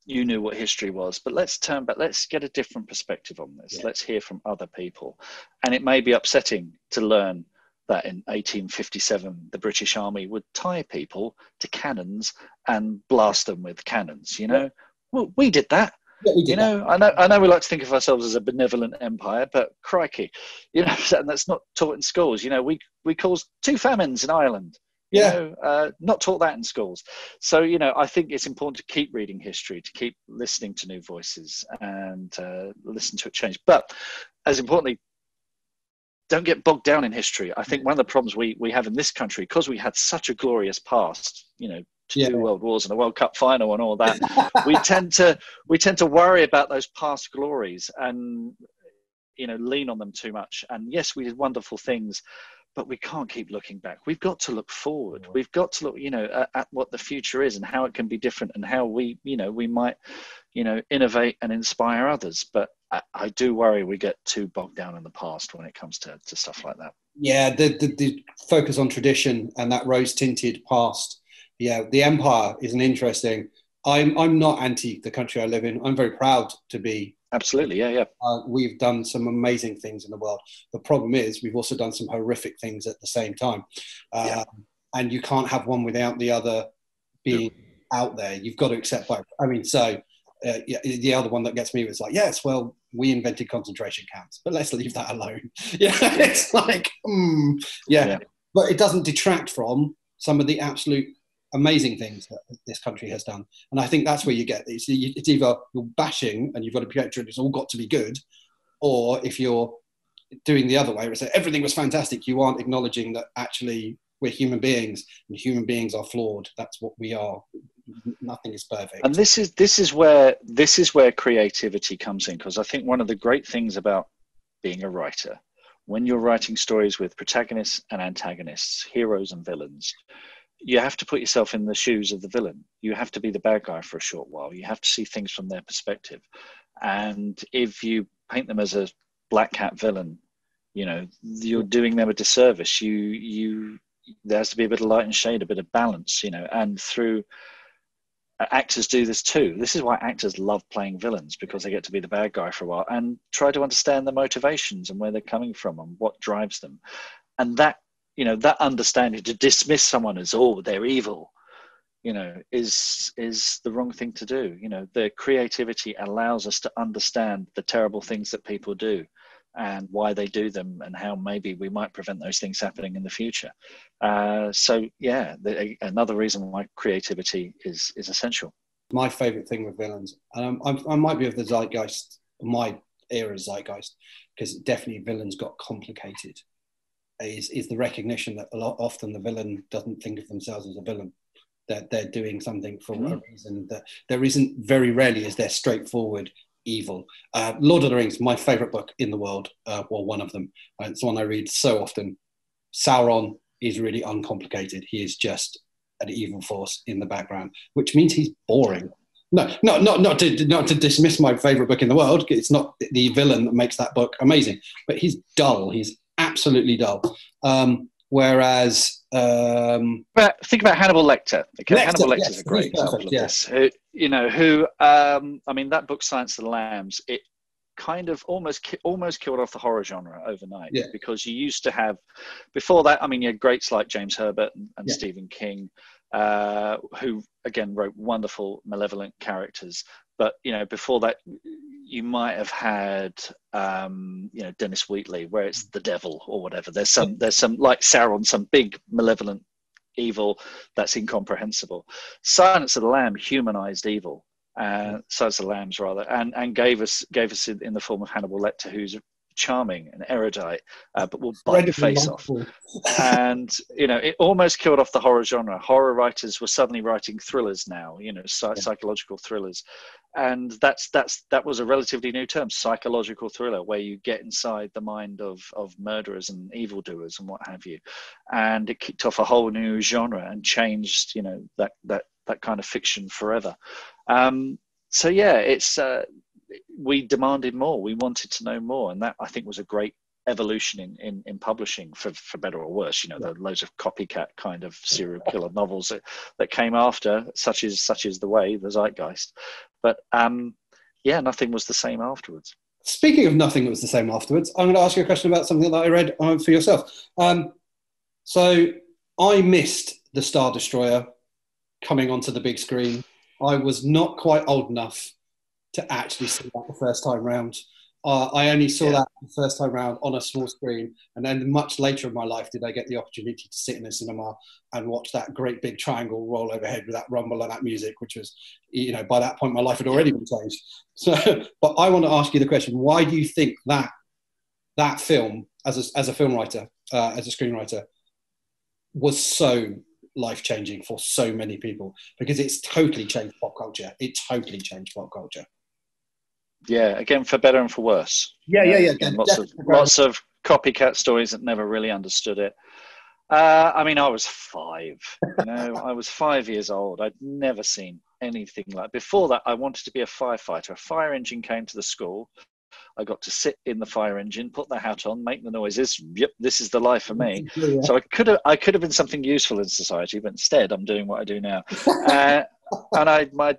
you knew what history was, but let's turn back. Let's get a different perspective on this. Yeah. Let's hear from other people." And it may be upsetting to learn that in 1857 the British Army would tie people to cannons and blast them with cannons. You know, well, we did that. Yeah, we did You that. know, I know, I know we like to think of ourselves as a benevolent empire, but crikey, you know, and that's not taught in schools. You know, we we caused two famines in Ireland. You Yeah. know, uh, not taught that in schools. So you know, I think it's important to keep reading history, to keep listening to new voices, and uh, listen to it change. But as importantly, don't get bogged down in history. I think mm. one of the problems we we have in this country, because we had such a glorious past, you know, two Yeah. world wars and a World Cup final and all that we tend to we tend to worry about those past glories and you know lean on them too much and yes we did wonderful things but we can't keep looking back we've got to look forward we've got to look you know at, at what the future is and how it can be different and how we you know we might you know innovate and inspire others but i, I do worry we get too bogged down in the past when it comes to, to stuff like that yeah, the, the, the focus on tradition and that rose tinted past. Yeah, the empire is an interesting. I'm I'm not anti the country I live in. I'm very proud to be. Absolutely yeah yeah Uh, we've done some amazing things in the world. The problem is we've also done some horrific things at the same time, uh, Yeah. and you can't have one without the other being out there. You've got to accept both. I mean, so. Uh, yeah, the other one that gets me was like, yes, well, we invented concentration camps, but let's leave that alone. Yeah, it's like, mm, yeah. Yeah. but it doesn't detract from some of the absolute amazing things that this country has done. And I think that's where you get it's, it's either you're bashing and you've got project it, it's all got to be good, or if you're doing the other way, where it's like, everything was fantastic, you aren't acknowledging that actually we're human beings and human beings are flawed. That's what we are. Nothing is perfect. and this is this is where this is where creativity comes in because i think one of the great things about being a writer when you're writing stories with protagonists and antagonists heroes and villains you have to put yourself in the shoes of the villain. You have to be the bad guy for a short while. You have to see things from their perspective. And if you paint them as a black cat villain you know you're doing them a disservice. You you there has to be a bit of light and shade a bit of balance you know. And through uh, actors do this too. This is why actors love playing villains because they get to be the bad guy for a while and try to understand their motivations and where they're coming from and what drives them. And that, you know, that understanding to dismiss someone as, oh, they're evil, you know is is the wrong thing to do. You know the creativity allows us to understand the terrible things that people do and why they do them and how maybe we might prevent those things happening in the future. Uh, so yeah the, another reason why creativity is is essential. My favorite thing with villains and I'm, i might be of the zeitgeist my era zeitgeist because definitely villains got complicated is, is the recognition that a lot often the villain doesn't think of themselves as a villain that they're doing something for mm. a reason that there isn't very rarely is there straightforward evil. Uh, Lord of the Rings, my favorite book in the world, uh, well, one of them. Uh, it's one I read so often. Sauron is really uncomplicated. He is just an evil force in the background, which means he's boring. No, no, not not to not to dismiss my favorite book in the world. It's not the villain that makes that book amazing, but he's dull. He's absolutely dull. Um, whereas, um, but think about Hannibal Lecter. Okay, Lecter, Hannibal Lecter yes, is a great example perfect, of yes. this. Who, you know, who um, I mean, that book, Silence of the Lambs, it kind of almost almost killed off the horror genre overnight yeah. because you used to have before that. I mean, you had greats like James Herbert and, and yeah. Stephen King. Uh, who again wrote wonderful malevolent characters but you know before that you might have had um, you know Dennis Wheatley, where it's the devil or whatever. There's some there's some like Sauron, some big malevolent evil that's incomprehensible. Silence of the Lamb humanized evil, uh, Silence of the Lambs rather, and and gave us gave us in, in the form of Hannibal Lecter, who's charming and erudite, uh, but will bite your face off. and you know, it almost killed off the horror genre. Horror writers were suddenly writing thrillers now, you know, yeah. psychological thrillers, and that's that's that was a relatively new term, psychological thriller, where you get inside the mind of of murderers and evildoers and what have you, and it kicked off a whole new genre and changed, you know, that that that kind of fiction forever. Um, so yeah, it's. Uh, we demanded more. We wanted to know more, and that I think was a great evolution in, in, in publishing for, for better or worse. You know, yeah. the loads of copycat kind of serial killer novels that, that came after, such as such as the way the Zeitgeist. But um, yeah, nothing was the same afterwards. Speaking of nothing that was the same afterwards, I'm going to ask you a question about something that I read uh, for yourself. Um, so I missed the Star Destroyer coming onto the big screen. I was not quite old enough to actually see that the first time round. Uh, I only saw yeah. that the first time round on a small screen, and then much later in my life did I get the opportunity to sit in a cinema and watch that great big triangle roll overhead with that rumble and that music, which was, you know, by that point my life had already been changed. So, but I want to ask you the question: Why do you think that that film, as a, as a film writer, uh, as a screenwriter, was so life changing for so many people? Because it's totally changed pop culture. It totally changed pop culture yeah, again for better and for worse. Yeah, yeah, yeah. Again, lots of lots of copycat stories that never really understood it. Uh, I mean, I was five. You know, I was five years old. I'd never seen anything like. Before that, I wanted to be a firefighter. A fire engine came to the school. I got to sit in the fire engine, put the hat on, make the noises. Yep, this is the life for me. Yeah. So I could have, I could have been something useful in society, but instead, I'm doing what I do now. uh, and I, my,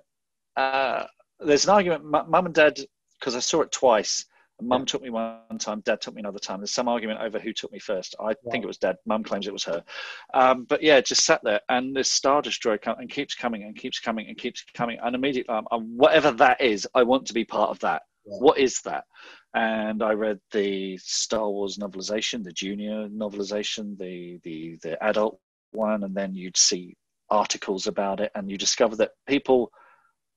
uh, there's an argument. Mum and Dad because I saw it twice. Mum took me one time, Dad took me another time. There's some argument over who took me first. I yeah. think it was Dad. Mum claims it was her. Um, but yeah, just sat there, and this Star Destroyer come, and keeps coming and keeps coming and keeps coming, and immediately, um, whatever that is, I want to be part of that. Yeah. What is that? And I read the Star Wars novelization, the junior novelization, the the the adult one, and then you'd see articles about it, and you discover that people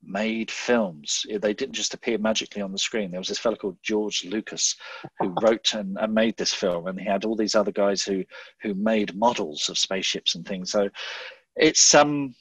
made films. They didn't just appear magically on the screen. There was this fellow called George Lucas who wrote and, and, made this film, and he had all these other guys who who made models of spaceships and things. So it's um.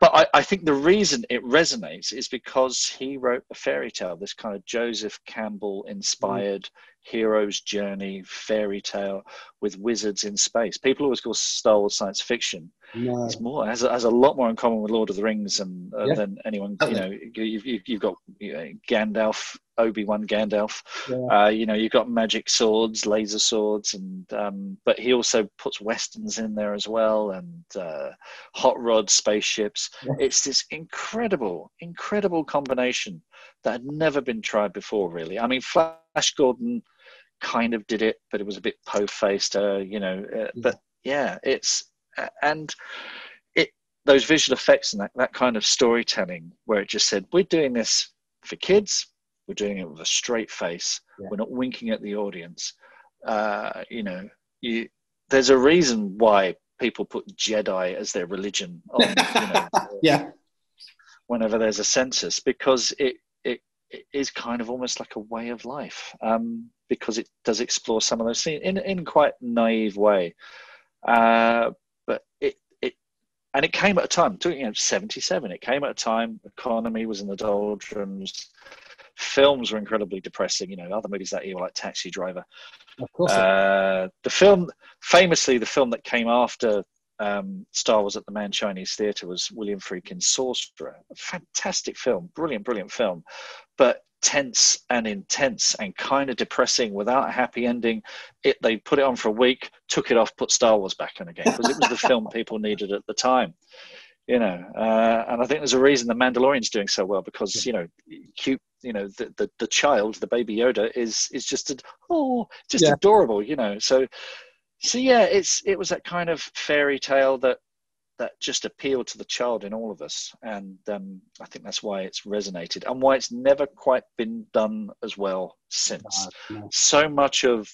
But I, I think the reason it resonates is because he wrote a fairy tale, this kind of Joseph Campbell inspired mm. Hero's journey fairy tale with wizards in space. People always call Star Wars science fiction no. It's more has a, has a lot more in common with Lord of the Rings and uh, yeah. than anyone. You know, you've you've got you know, Gandalf, Obi Wan Gandalf. Yeah. Uh, you know, you've got magic swords, laser swords, and um, but he also puts westerns in there as well, and uh, hot rod spaceships. Yeah. It's this incredible, incredible combination that had never been tried before. Really, I mean, Flash Gordon kind of did it, but it was a bit po faced. Uh, you know, uh, but yeah, it's and it those visual effects and that, that kind of storytelling where it just said, we're doing this for kids, we're doing it with a straight face, yeah. we're not winking at the audience. Uh, you know, you, there's a reason why people put Jedi as their religion on, you know, yeah. whenever there's a census because it is kind of almost like a way of life um, because it does explore some of those things in, in quite naive way. Uh, but it, it, and it came at a time, you know, 77, it came at a time, economy was in the doldrums, films were incredibly depressing, you know, other movies that year were like Taxi Driver. Of course. Uh, the film, famously, the film that came after um, Star Wars at the Mann Chinese Theatre was William Friedkin's Sorcerer. A fantastic film, brilliant, brilliant film, but tense and intense and kind of depressing without a happy ending. It they put it on for a week, took it off, put Star Wars back on again because it was the film people needed at the time. You know, uh, and I think there's a reason the Mandalorian's doing so well because you know, cute, you know, the, the, the child, the baby Yoda, is is just a, oh, just yeah. adorable. You know, so so yeah, it's it was that kind of fairy tale that that just appealed to the child in all of us, and um, I think that's why it's resonated and why it's never quite been done as well since. No, no. So much of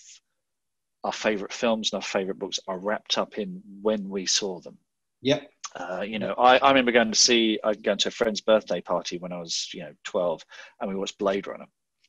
our favorite films and our favorite books are wrapped up in when we saw them. Yep. Uh, you know, I, I remember going to see, I going to a friend's birthday party when I was, you know, 12, and we watched Blade Runner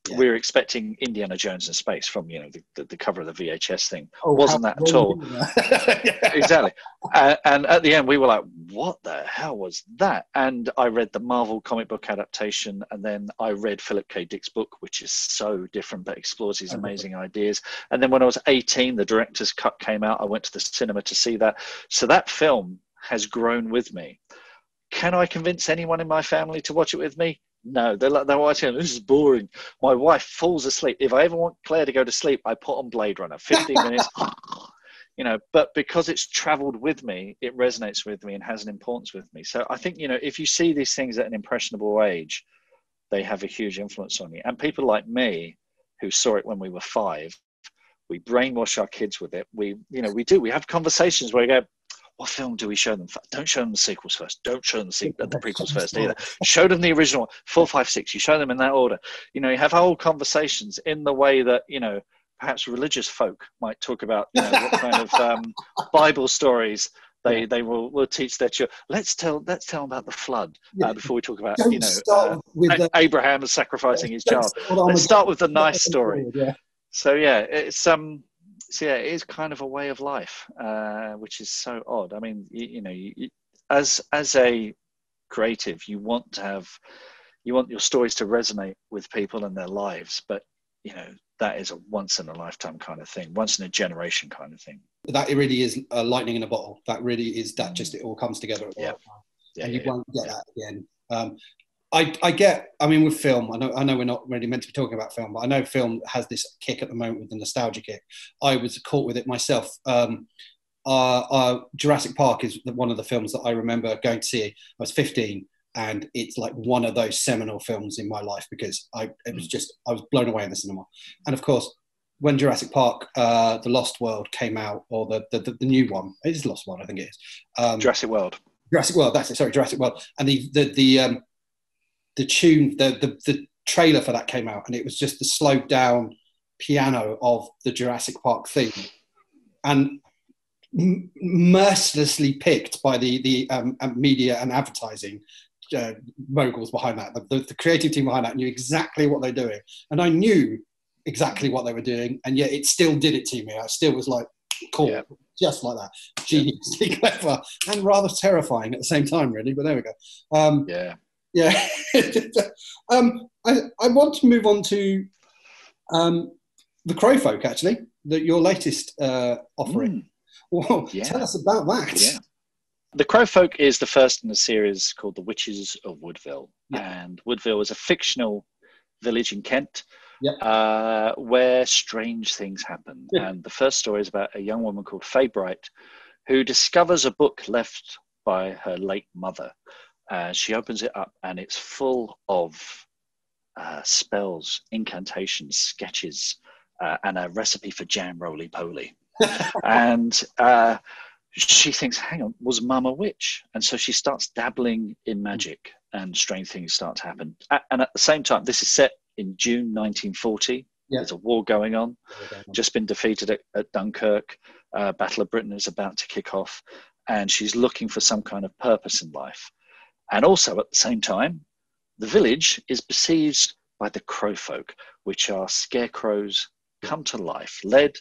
yeah. we were expecting Indiana Jones in space from you know the, the, the cover of the VHS thing. Oh, Wasn't that at all? exactly. Uh, and at the end, we were like, "What the hell was that?" And I read the Marvel comic book adaptation, and then I read Philip K. Dick's book, which is so different but explores these amazing ideas. And then when I was 18, the director's cut came out. I went to the cinema to see that. So that film has grown with me. Can I convince anyone in my family to watch it with me? No, they're like they're watching. This is boring. My wife falls asleep. If I ever want Claire to go to sleep, I put on Blade Runner. Fifteen minutes. you know, but because it's travelled with me, it resonates with me and has an importance with me. So I think you know, if you see these things at an impressionable age, they have a huge influence on you. And people like me, who saw it when we were five, we brainwash our kids with it. We, you know, we do. We have conversations where we go, what film do we show them? Don't show them the sequels first. Don't show them the, sequel, the prequels first either. Show them the original four, five, six. You show them in that order. You know, you have whole conversations in the way that you know perhaps religious folk might talk about you know, what kind of um, Bible stories they they will, will teach their children. Let's tell let's tell them about the flood uh, yeah. before we talk about don't you know uh, the, Abraham sacrificing his child. Let's start with the nice story. Yeah. So yeah, it's um so yeah, it is kind of a way of life, uh, which is so odd. I mean, you, you know, you, as as a creative, you want to have, you want your stories to resonate with people and their lives, but you know that is a once in a lifetime kind of thing, once in a generation kind of thing. That it really is a lightning in a bottle. That really is that just it all comes together at yeah. Yeah, and you yeah, won't get that again. Um, I, I get. I mean, with film, I know I know we're not really meant to be talking about film, but I know film has this kick at the moment with the nostalgia kick. I was caught with it myself. Um, uh, uh, Jurassic Park is one of the films that I remember going to see. I was 15, and it's like one of those seminal films in my life because I it was mm. just I was blown away in the cinema. And of course, when Jurassic Park, uh, The Lost World came out, or the, the the, the new one, it is Lost World, I think it is. Um, Jurassic World. Jurassic World. That's it. Sorry, Jurassic World. And the the the um, the tune, the, the, the trailer for that came out, and it was just the slowed down piano of the Jurassic Park theme, and m- mercilessly picked by the the um, media and advertising uh, moguls behind that. The, the, the, creative team behind that knew exactly what they're doing, and I knew exactly what they were doing, and yet it still did it to me. I still was like, cool, yeah. just like that, geniusly yeah. clever, and rather terrifying at the same time, really. But there we go. Um, yeah. Yeah. um, I, I want to move on to um, the Crowfolk, actually, the, your latest uh, offering. Mm. Well, yeah. Tell us about that. Yeah. The Crowfolk is the first in a series called The Witches of Woodville. Yeah. And Woodville is a fictional village in Kent yep. uh, where strange things happen. Yeah. And the first story is about a young woman called Faye Bright who discovers a book left by her late mother uh, she opens it up and it's full of uh, spells, incantations, sketches, uh, and a recipe for jam roly poly. and uh, she thinks, hang on, was mum a witch? And so she starts dabbling in magic and strange things start to happen. And at the same time, this is set in June 1940. Yeah. There's a war going on, just been defeated at, at Dunkirk. Uh, Battle of Britain is about to kick off, and she's looking for some kind of purpose in life. And also at the same time, the village is besieged by the crow folk, which are scarecrows come to life, led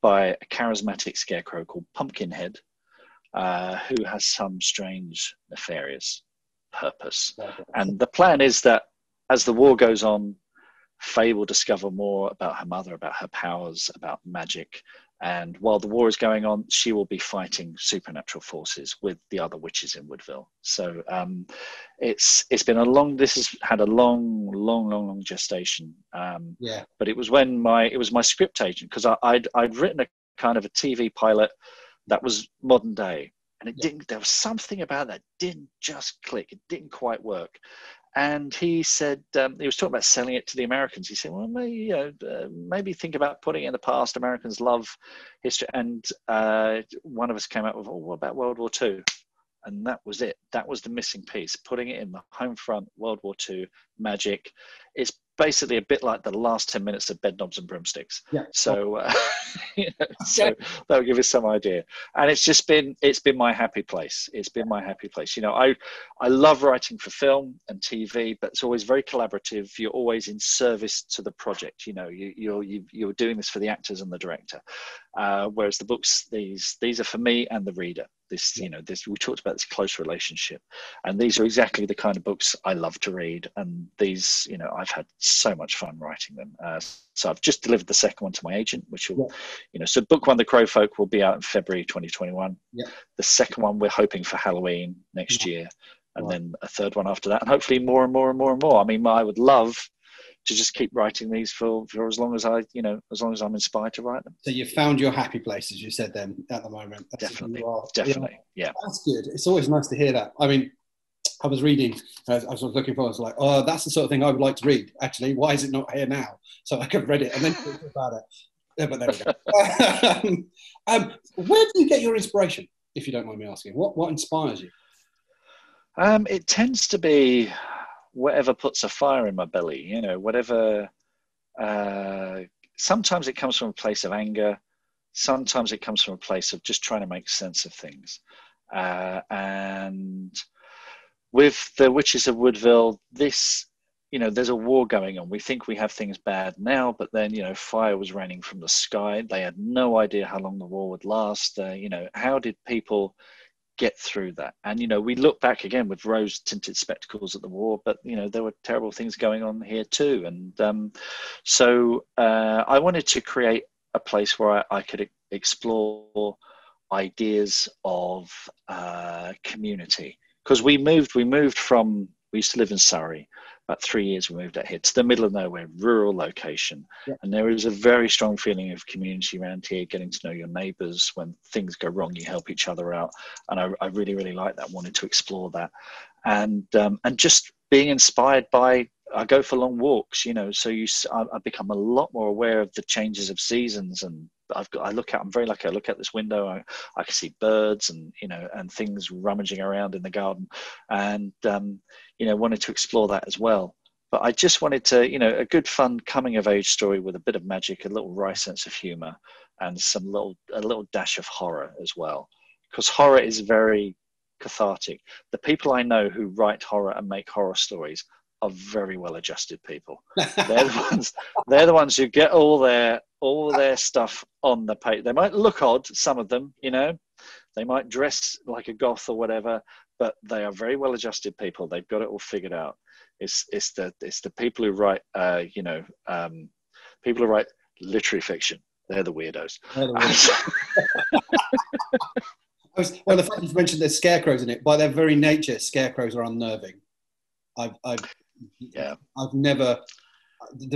by a charismatic scarecrow called Pumpkinhead, uh, who has some strange, nefarious purpose. And the plan is that as the war goes on, Faye will discover more about her mother, about her powers, about magic. And while the war is going on, she will be fighting supernatural forces with the other witches in Woodville. So um, it's it's been a long. This has had a long, long, long, long gestation. Um, yeah. But it was when my it was my script agent because I'd I'd written a kind of a TV pilot that was modern day, and it yeah. didn't. There was something about that didn't just click. It didn't quite work and he said um, he was talking about selling it to the Americans. He said, "Well, maybe you know, uh, maybe think about putting it in the past. Americans love history." And uh, one of us came up with, "Oh, what about World War II?" And that was it. That was the missing piece. Putting it in the home front, World War II magic. It's basically a bit like the last 10 minutes of Bedknobs and Broomsticks. Yeah. So, uh, you know, so that'll give you some idea. And it's just been, it's been my happy place. It's been my happy place. You know, I, I love writing for film and TV, but it's always very collaborative. You're always in service to the project. You know, you, you're, you, you're doing this for the actors and the director. Uh, whereas the books, these, these are for me and the reader this you know this we talked about this close relationship and these are exactly the kind of books i love to read and these you know i've had so much fun writing them uh, so i've just delivered the second one to my agent which will yeah. you know so book one the crow folk will be out in february 2021 yeah. the second one we're hoping for halloween next yeah. year and then a third one after that and hopefully more and more and more and more i mean i would love to just keep writing these for, for as long as I, you know, as long as I'm inspired to write them. So you've found your happy place, as you said then, at the moment. That's definitely, definitely, yeah. That's good. It's always nice to hear that. I mean, I was reading, uh, I was looking for, I was like, oh, that's the sort of thing I would like to read. Actually, why is it not here now? So I could read it and then talk about it. Yeah, but there we go. um, where do you get your inspiration, if you don't mind me asking? What what inspires you? Um, it tends to be whatever puts a fire in my belly, you know, whatever. Uh, sometimes it comes from a place of anger. Sometimes it comes from a place of just trying to make sense of things. Uh, and with the Witches of Woodville, this, you know, there's a war going on. We think we have things bad now, but then, you know, fire was raining from the sky. They had no idea how long the war would last. Uh, you know, how did people get through that. And you know, we look back again with rose-tinted spectacles at the war, but you know, there were terrible things going on here too. And um, so uh, I wanted to create a place where I, I could explore ideas of uh, community because we moved. We moved from we used to live in Surrey, about three years we moved out here to the middle of nowhere, rural location. Yeah. And there is a very strong feeling of community around here, getting to know your neighbors. When things go wrong, you help each other out. And I, I really, really like that, wanted to explore that. And, um, and just being inspired by I go for long walks, you know, so you I, I, become a lot more aware of the changes of seasons and I've got I look out I'm very lucky. I look out this window I, I can see birds and you know and things rummaging around in the garden. And um, you know wanted to explore that as well. But I just wanted to you know a good fun coming of age story with a bit of magic a little wry sense of humor and some little a little dash of horror as well. Because horror is very cathartic. The people I know who write horror and make horror stories are very well adjusted people they're the ones they're the ones who get all their all their stuff on the page they might look odd some of them you know they might dress like a goth or whatever but they are very well adjusted people. They've got it all figured out. It's it's the it's the people who write uh, you know um, people who write literary fiction. They're the weirdos. They're the weirdos. well, the fact you mentioned there's scarecrows in it, by their very nature, scarecrows are unnerving. I've, I've, yeah, I've never.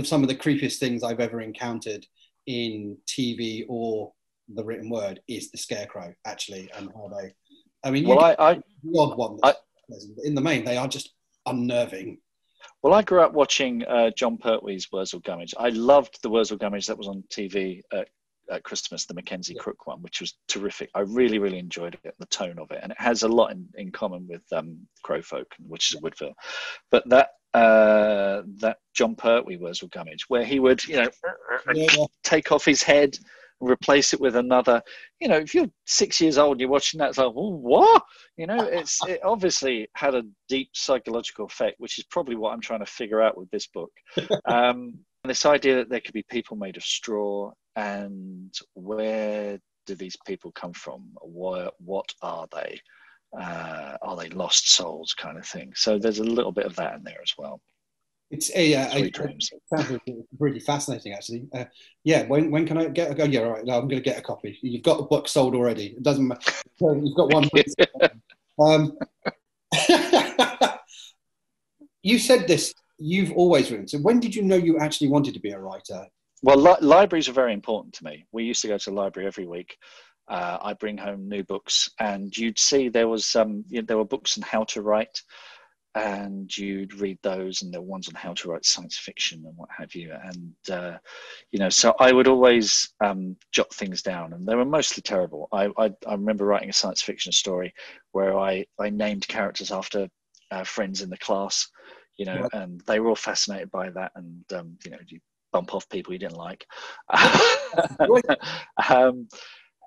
Some of the creepiest things I've ever encountered in TV or the written word is the scarecrow, actually, and how they I mean, well, I, I the odd one. I, in the main, they are just unnerving. Well, I grew up watching uh, Jon Pertwee's Wurzel Gummidge. I loved the Wurzel Gummidge that was on TV at at Christmas, the Mackenzie yeah. Crook one, which was terrific. I really, really enjoyed it, the tone of it, and it has a lot in, in common with um, Crowfolk, which is a Woodville. But that uh, that Jon Pertwee was with Gummidge, where he would, you know, yeah. take off his head, replace it with another. You know, if you're six years old, you're watching that, it's like, oh, what? You know, it's it obviously had a deep psychological effect, which is probably what I'm trying to figure out with this book. Um, this idea that there could be people made of straw and where do these people come from? What, what are they? Uh, are they lost souls kind of thing? So there's a little bit of that in there as well. It's a, uh, dreams. sounds really fascinating, actually. Uh, yeah, when, when can I get? A, Oh, yeah, all right. No, I'm going to get a copy. You've got a book sold already. It doesn't matter. You've got one. um, you said this. You've always written. So when did you know you actually wanted to be a writer? Well, li- libraries are very important to me. We used to go to the library every week. Uh, I bring home new books, and you'd see there was um, you know, there were books on how to write, and you'd read those, and there were ones on how to write science fiction and what have you. And uh, you know, so I would always um, jot things down, and they were mostly terrible. I, I, I remember writing a science fiction story where I I named characters after uh, friends in the class, you know, and they were all fascinated by that, and um, you know, you bump off people you didn't like. um,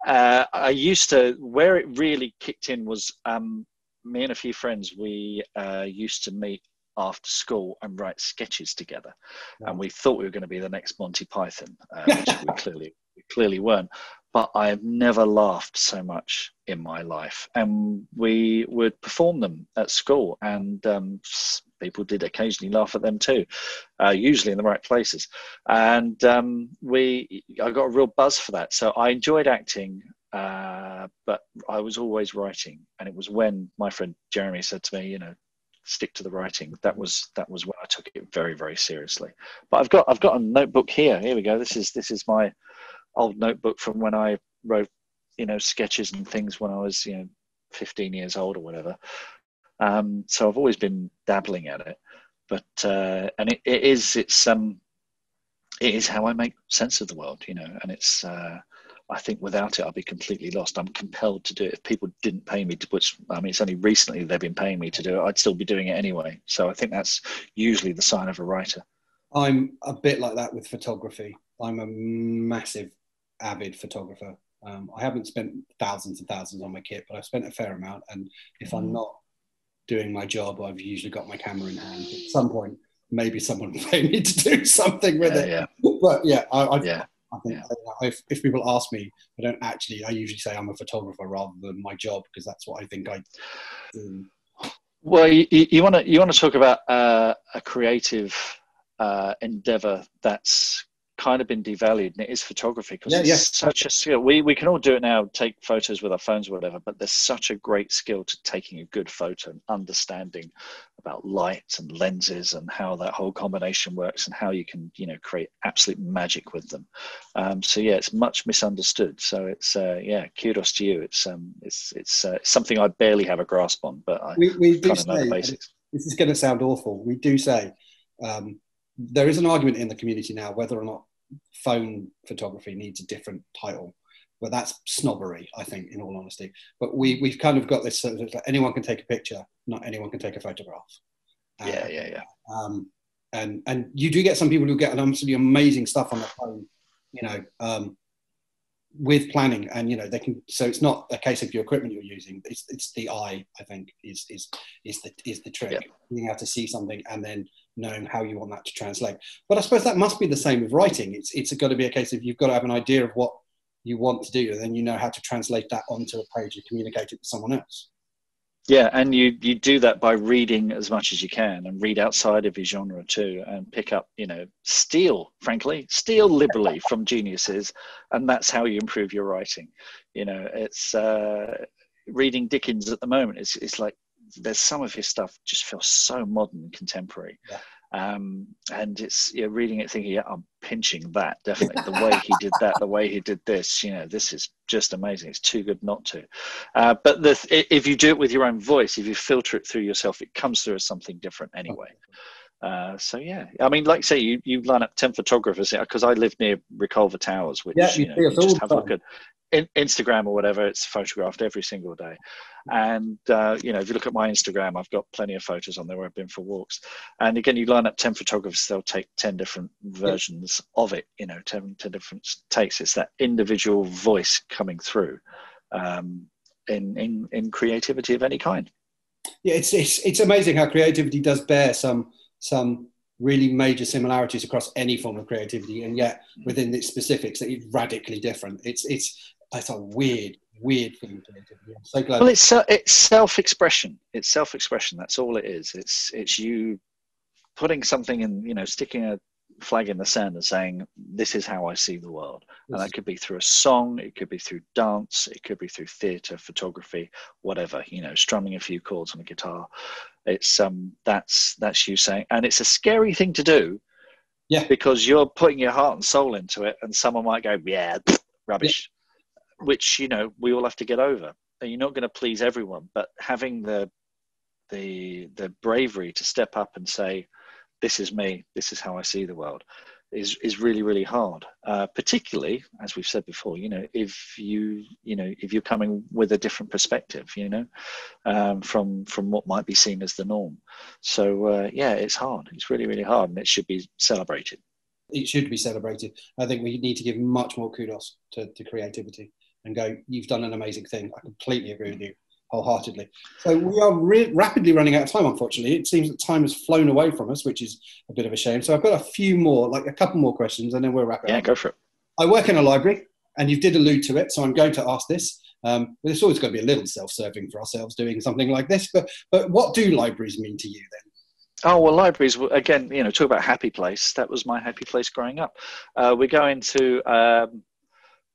uh, I used to, where it really kicked in was um, me and a few friends, we uh, used to meet after school and write sketches together. And we thought we were going to be the next Monty Python, uh, which we clearly, we clearly weren't. But I have never laughed so much in my life. And we would perform them at school, and um, people did occasionally laugh at them too, uh, usually in the right places. And um, we, I got a real buzz for that. So I enjoyed acting, uh, but I was always writing. And it was when my friend Jeremy said to me, you know, stick to the writing. That was that was when I took it very very seriously. But I've got I've got a notebook here. Here we go. This is this is my old notebook from when I wrote you know sketches and things when I was you know 15 years old or whatever. Um, so I've always been dabbling at it, but uh, and it, it is it's um it is how I make sense of the world, you know, and it's uh, I think without it I'd be completely lost. I'm compelled to do it. If people didn't pay me to, which I mean it's only recently they've been paying me to do it, I'd still be doing it anyway. So I think that's usually the sign of a writer. I'm a bit like that with photography. I'm a massive avid photographer. Um, I haven't spent thousands and thousands on my kit, but I've spent a fair amount. And if I'm mm. not doing my job, I've usually got my camera in hand. At some point, maybe someone will pay me to do something with yeah, it. Yeah. But yeah, I, I, yeah. I think yeah. if, if people ask me, I don't actually. I usually say I'm a photographer rather than my job because that's what I think I do. Well, you want to you want to talk about uh, a creative uh, endeavor that's kind of been devalued and it is photography because yeah, it's yeah. such a skill. We, we can all do it now take photos with our phones or whatever but there's such a great skill to taking a good photo and understanding about light and lenses and how that whole combination works and how you can you know create absolute magic with them. Um, so yeah it's much misunderstood. So it's uh, yeah kudos to you. It's um it's it's uh, something i barely have a grasp on but i we, we do say, this is going to sound awful we do say um, there is an argument in the community now whether or not phone photography needs a different title. But that's snobbery, I think, in all honesty. But we, we've kind of got this sort of like anyone can take a picture, not anyone can take a photograph. yeah, yeah, yeah. Um, and and you do get some people who get absolutely amazing stuff on their phone, you know, um, with planning, and you know they can. So it's not a case of your equipment you're using; it's it's the eye. I think is is is the is the trick. Being able to see something and then knowing how you want that to translate. But I suppose that must be the same with writing. It's it's got to be a case of you've got to have an idea of what you want to do, and then you know how to translate that onto a page and communicate it to someone else. Yeah, and you you do that by reading as much as you can, and read outside of your genre too, and pick up, you know, steal, frankly, steal liberally from geniuses, and that's how you improve your writing. You know, it's uh, reading Dickens at the moment. It's it's like there's some of his stuff just feels so modern contemporary. Yeah. Um, and it's you're reading it thinking, yeah, I'm pinching that definitely. The way he did that, the way he did this, you know, this is just amazing. It's too good not to. Uh, but the, if you do it with your own voice, if you filter it through yourself, it comes through as something different anyway. Uh, so yeah, I mean, like say you, you line up ten photographers because I live near Reculver Towers, which Yeah, you, you know, you just all have a look at in, Instagram or whatever. It's photographed every single day, and uh, you know if you look at my Instagram, I've got plenty of photos on there where I've been for walks. And again, you line up ten photographers, they'll take ten different versions of it. You know, 10, 10 different takes. It's that individual voice coming through um, in in in creativity of any kind. Yeah, it's, it's, it's amazing how creativity does bear some, some really major similarities across any form of creativity, and yet within its specifics, it's radically different. It's, it's, it's a weird, weird thing. Creativity. I'm so glad. Well, it's uh, it's self-expression. It's self-expression. That's all it is. It's it's you putting something in, you know, sticking a flag in the sand and saying, "This is how I see the world." And that could be through a song, it could be through dance, it could be through theatre, photography, whatever. You know, strumming a few chords on a guitar. It's um that's that's you saying, and it's a scary thing to do. Yeah. Because you're putting your heart and soul into it, and someone might go, "Yeah, rubbish," which you know we all have to get over. And you're not going to please everyone, but having the the the bravery to step up and say, "This is me. This is how I see the world," is is really really hard. Uh, particularly, as we've said before, you know, if you you know if you're coming with a different perspective, you know, um, from from what might be seen as the norm. So uh, yeah, it's hard. It's really really hard, and it should be celebrated. it should be celebrated. I think we need to give much more kudos to, to creativity and go, you've done an amazing thing. I completely agree with you wholeheartedly. So we are re- rapidly running out of time, unfortunately. It seems that time has flown away from us, which is a bit of a shame. So I've got a few more, like a couple more questions, and then we'll wrap it Yeah, up. go for it. I work in a library, and you did allude to it, so I'm going to ask this. Um, but it's always going to be a little self-serving for ourselves doing something like this. But but what do libraries mean to you then? Oh well, libraries again. You know, talk about happy place. That was my happy place growing up. Uh, we go into um,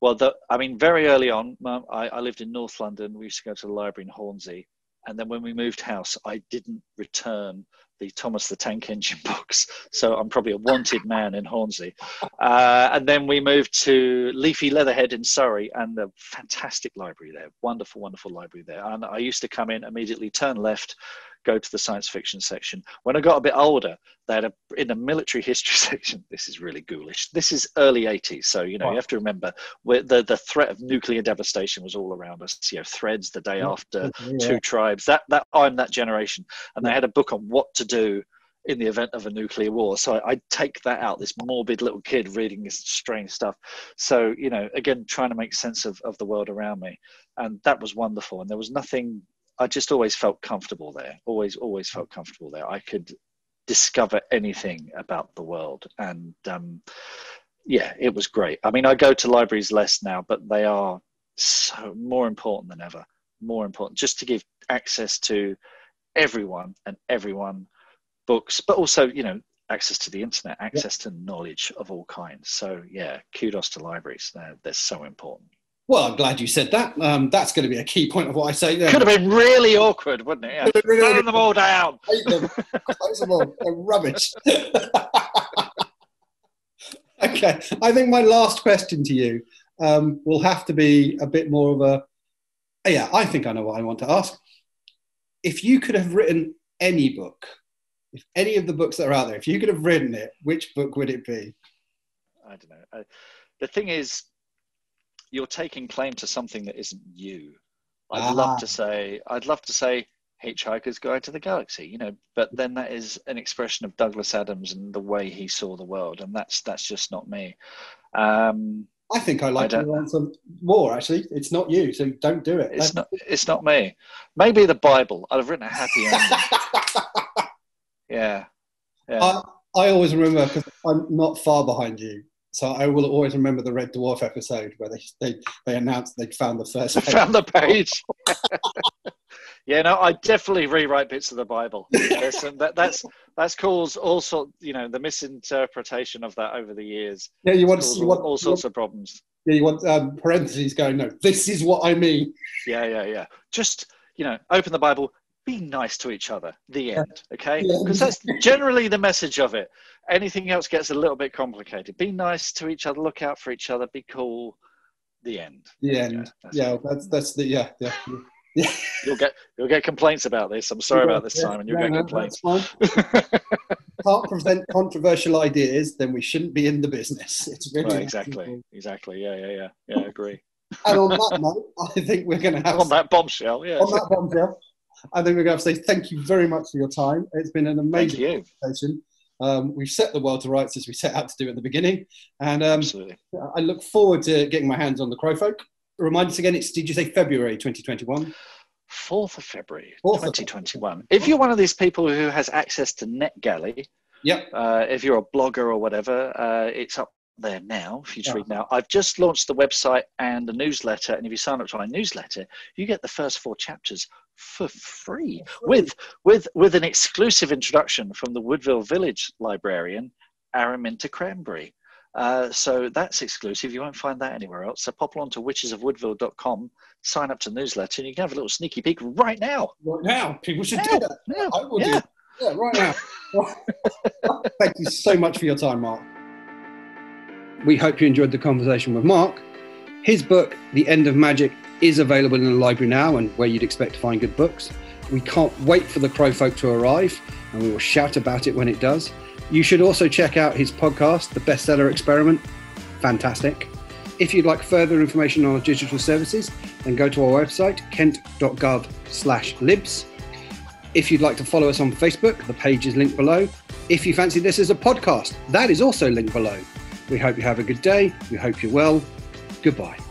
well, the, I mean, very early on, I, I lived in North London. We used to go to the library in Hornsey, and then when we moved house, I didn't return the Thomas the Tank Engine books. So I'm probably a wanted man in Hornsey. Uh, and then we moved to Leafy Leatherhead in Surrey, and a fantastic library there. Wonderful, wonderful library there. And I used to come in immediately, turn left, go to the science fiction section. When I got a bit older, they had a in the military history section. This is really ghoulish. This is early 80s, so you know Wow. you have to remember where the the threat of nuclear devastation was all around us. You know, threads the day after, Yeah. two tribes. That that I'm that generation, and they had a book on what to do in the event of a nuclear war. So I, I'd take that out. This morbid little kid reading this strange stuff. So you know, again, trying to make sense of of the world around me, and that was wonderful. And there was nothing. I just always felt comfortable there. Always, always felt comfortable there. I could discover anything about the world, and um, yeah, it was great. I mean, I go to libraries less now, but they are so more important than ever. More important, just to give access to everyone and everyone books, but also you know access to the internet, access to knowledge of all kinds. So yeah, kudos to libraries. They're, they're so important. Well, I'm glad you said that. Um, that's going to be a key point of what I say there. Could have been really awkward, wouldn't it? Yeah. Could have been really Burn them all down. hate them. Close them all. They're rubbish. okay, I think my last question to you um, will have to be a bit more of a. Yeah, I think I know what I want to ask. If you could have written any book, if any of the books that are out there, if you could have written it, which book would it be? I don't know. Uh, the thing is, you're taking claim to something that isn't you. I'd Ah. love to say, I'd love to say Hitchhiker's Guide to the Galaxy, you know, but then that is an expression of Douglas Adams and the way he saw the world, and that's that's just not me. Um, I think I like I your answer more. Actually, it's not you, so don't do it. it's not it's not me. Maybe the Bible. I'd have written a happy ending. yeah, yeah. I, I always remember because I'm not far behind you, so I will always remember the Red Dwarf episode where they they, they announced they'd found the first. Page. found the page. yeah, no, I definitely rewrite bits of the Bible. Some, that, that's that's caused all sort, you know, the misinterpretation of that over the years. Yeah, you want you all, want all sorts of problems. yeah, you want um, parentheses going. No, this is what I mean. Yeah, yeah, yeah. Just you know, open the Bible. Be nice to each other. The end. Okay, Yeah. because that's generally the message of it. Anything else gets a little bit complicated. Be nice to each other. Look out for each other. Be cool. The end. The end. go. That's Yeah, that's that's the yeah yeah. yeah. You'll get you'll get complaints about this. I'm sorry about this, Yeah, Simon. You'll no, get no, complaints. can't present controversial ideas, then we shouldn't be in the business. It's really Right, exactly. Exactly. Yeah, yeah, yeah. Yeah, I agree. And on that note, I think we're going to have On that bombshell, yeah. on that bombshell. I think we're going to have to say thank you very much for your time. It's been an amazing conversation. Um, we've set the world to rights as we set out to do at the beginning, and um, Absolutely. I look forward to getting my hands on the Crowfolk. Remind us again, it's did you say February 2021? 4th of February, 4th of 2021. If you're one of these people who has access to NetGalley, Yep. uh, if you're a blogger or whatever, uh, it's up there now for you to Yeah. read now. I've just launched the website and the newsletter, and if you sign up to my newsletter, you get the first four chapters for free with with with an exclusive introduction from the Woodville Village librarian, Araminta Cranberry. Uh, so that's exclusive. You won't find that anywhere else. So pop along to witchesofwoodville.com, sign up to the newsletter, and you can have a little sneaky peek right now. Right now, people should Now, do that. now, I will do that. Yeah, right now. Thank you so much for your time, Mark. We hope you enjoyed the conversation with Mark. His book, The End of Magic, is available in the library now and where you'd expect to find good books. We can't wait for the Crow Folk to arrive, and we will shout about it when it does. You should also check out his podcast, The Bestseller Experiment. Fantastic. If you'd like further information on our digital services, then go to our website, kent.gov slash libs. If you'd like to follow us on Facebook, the page is linked below. If you fancy this as a podcast, that is also linked below. We hope you have a good day. We hope you're well. Goodbye.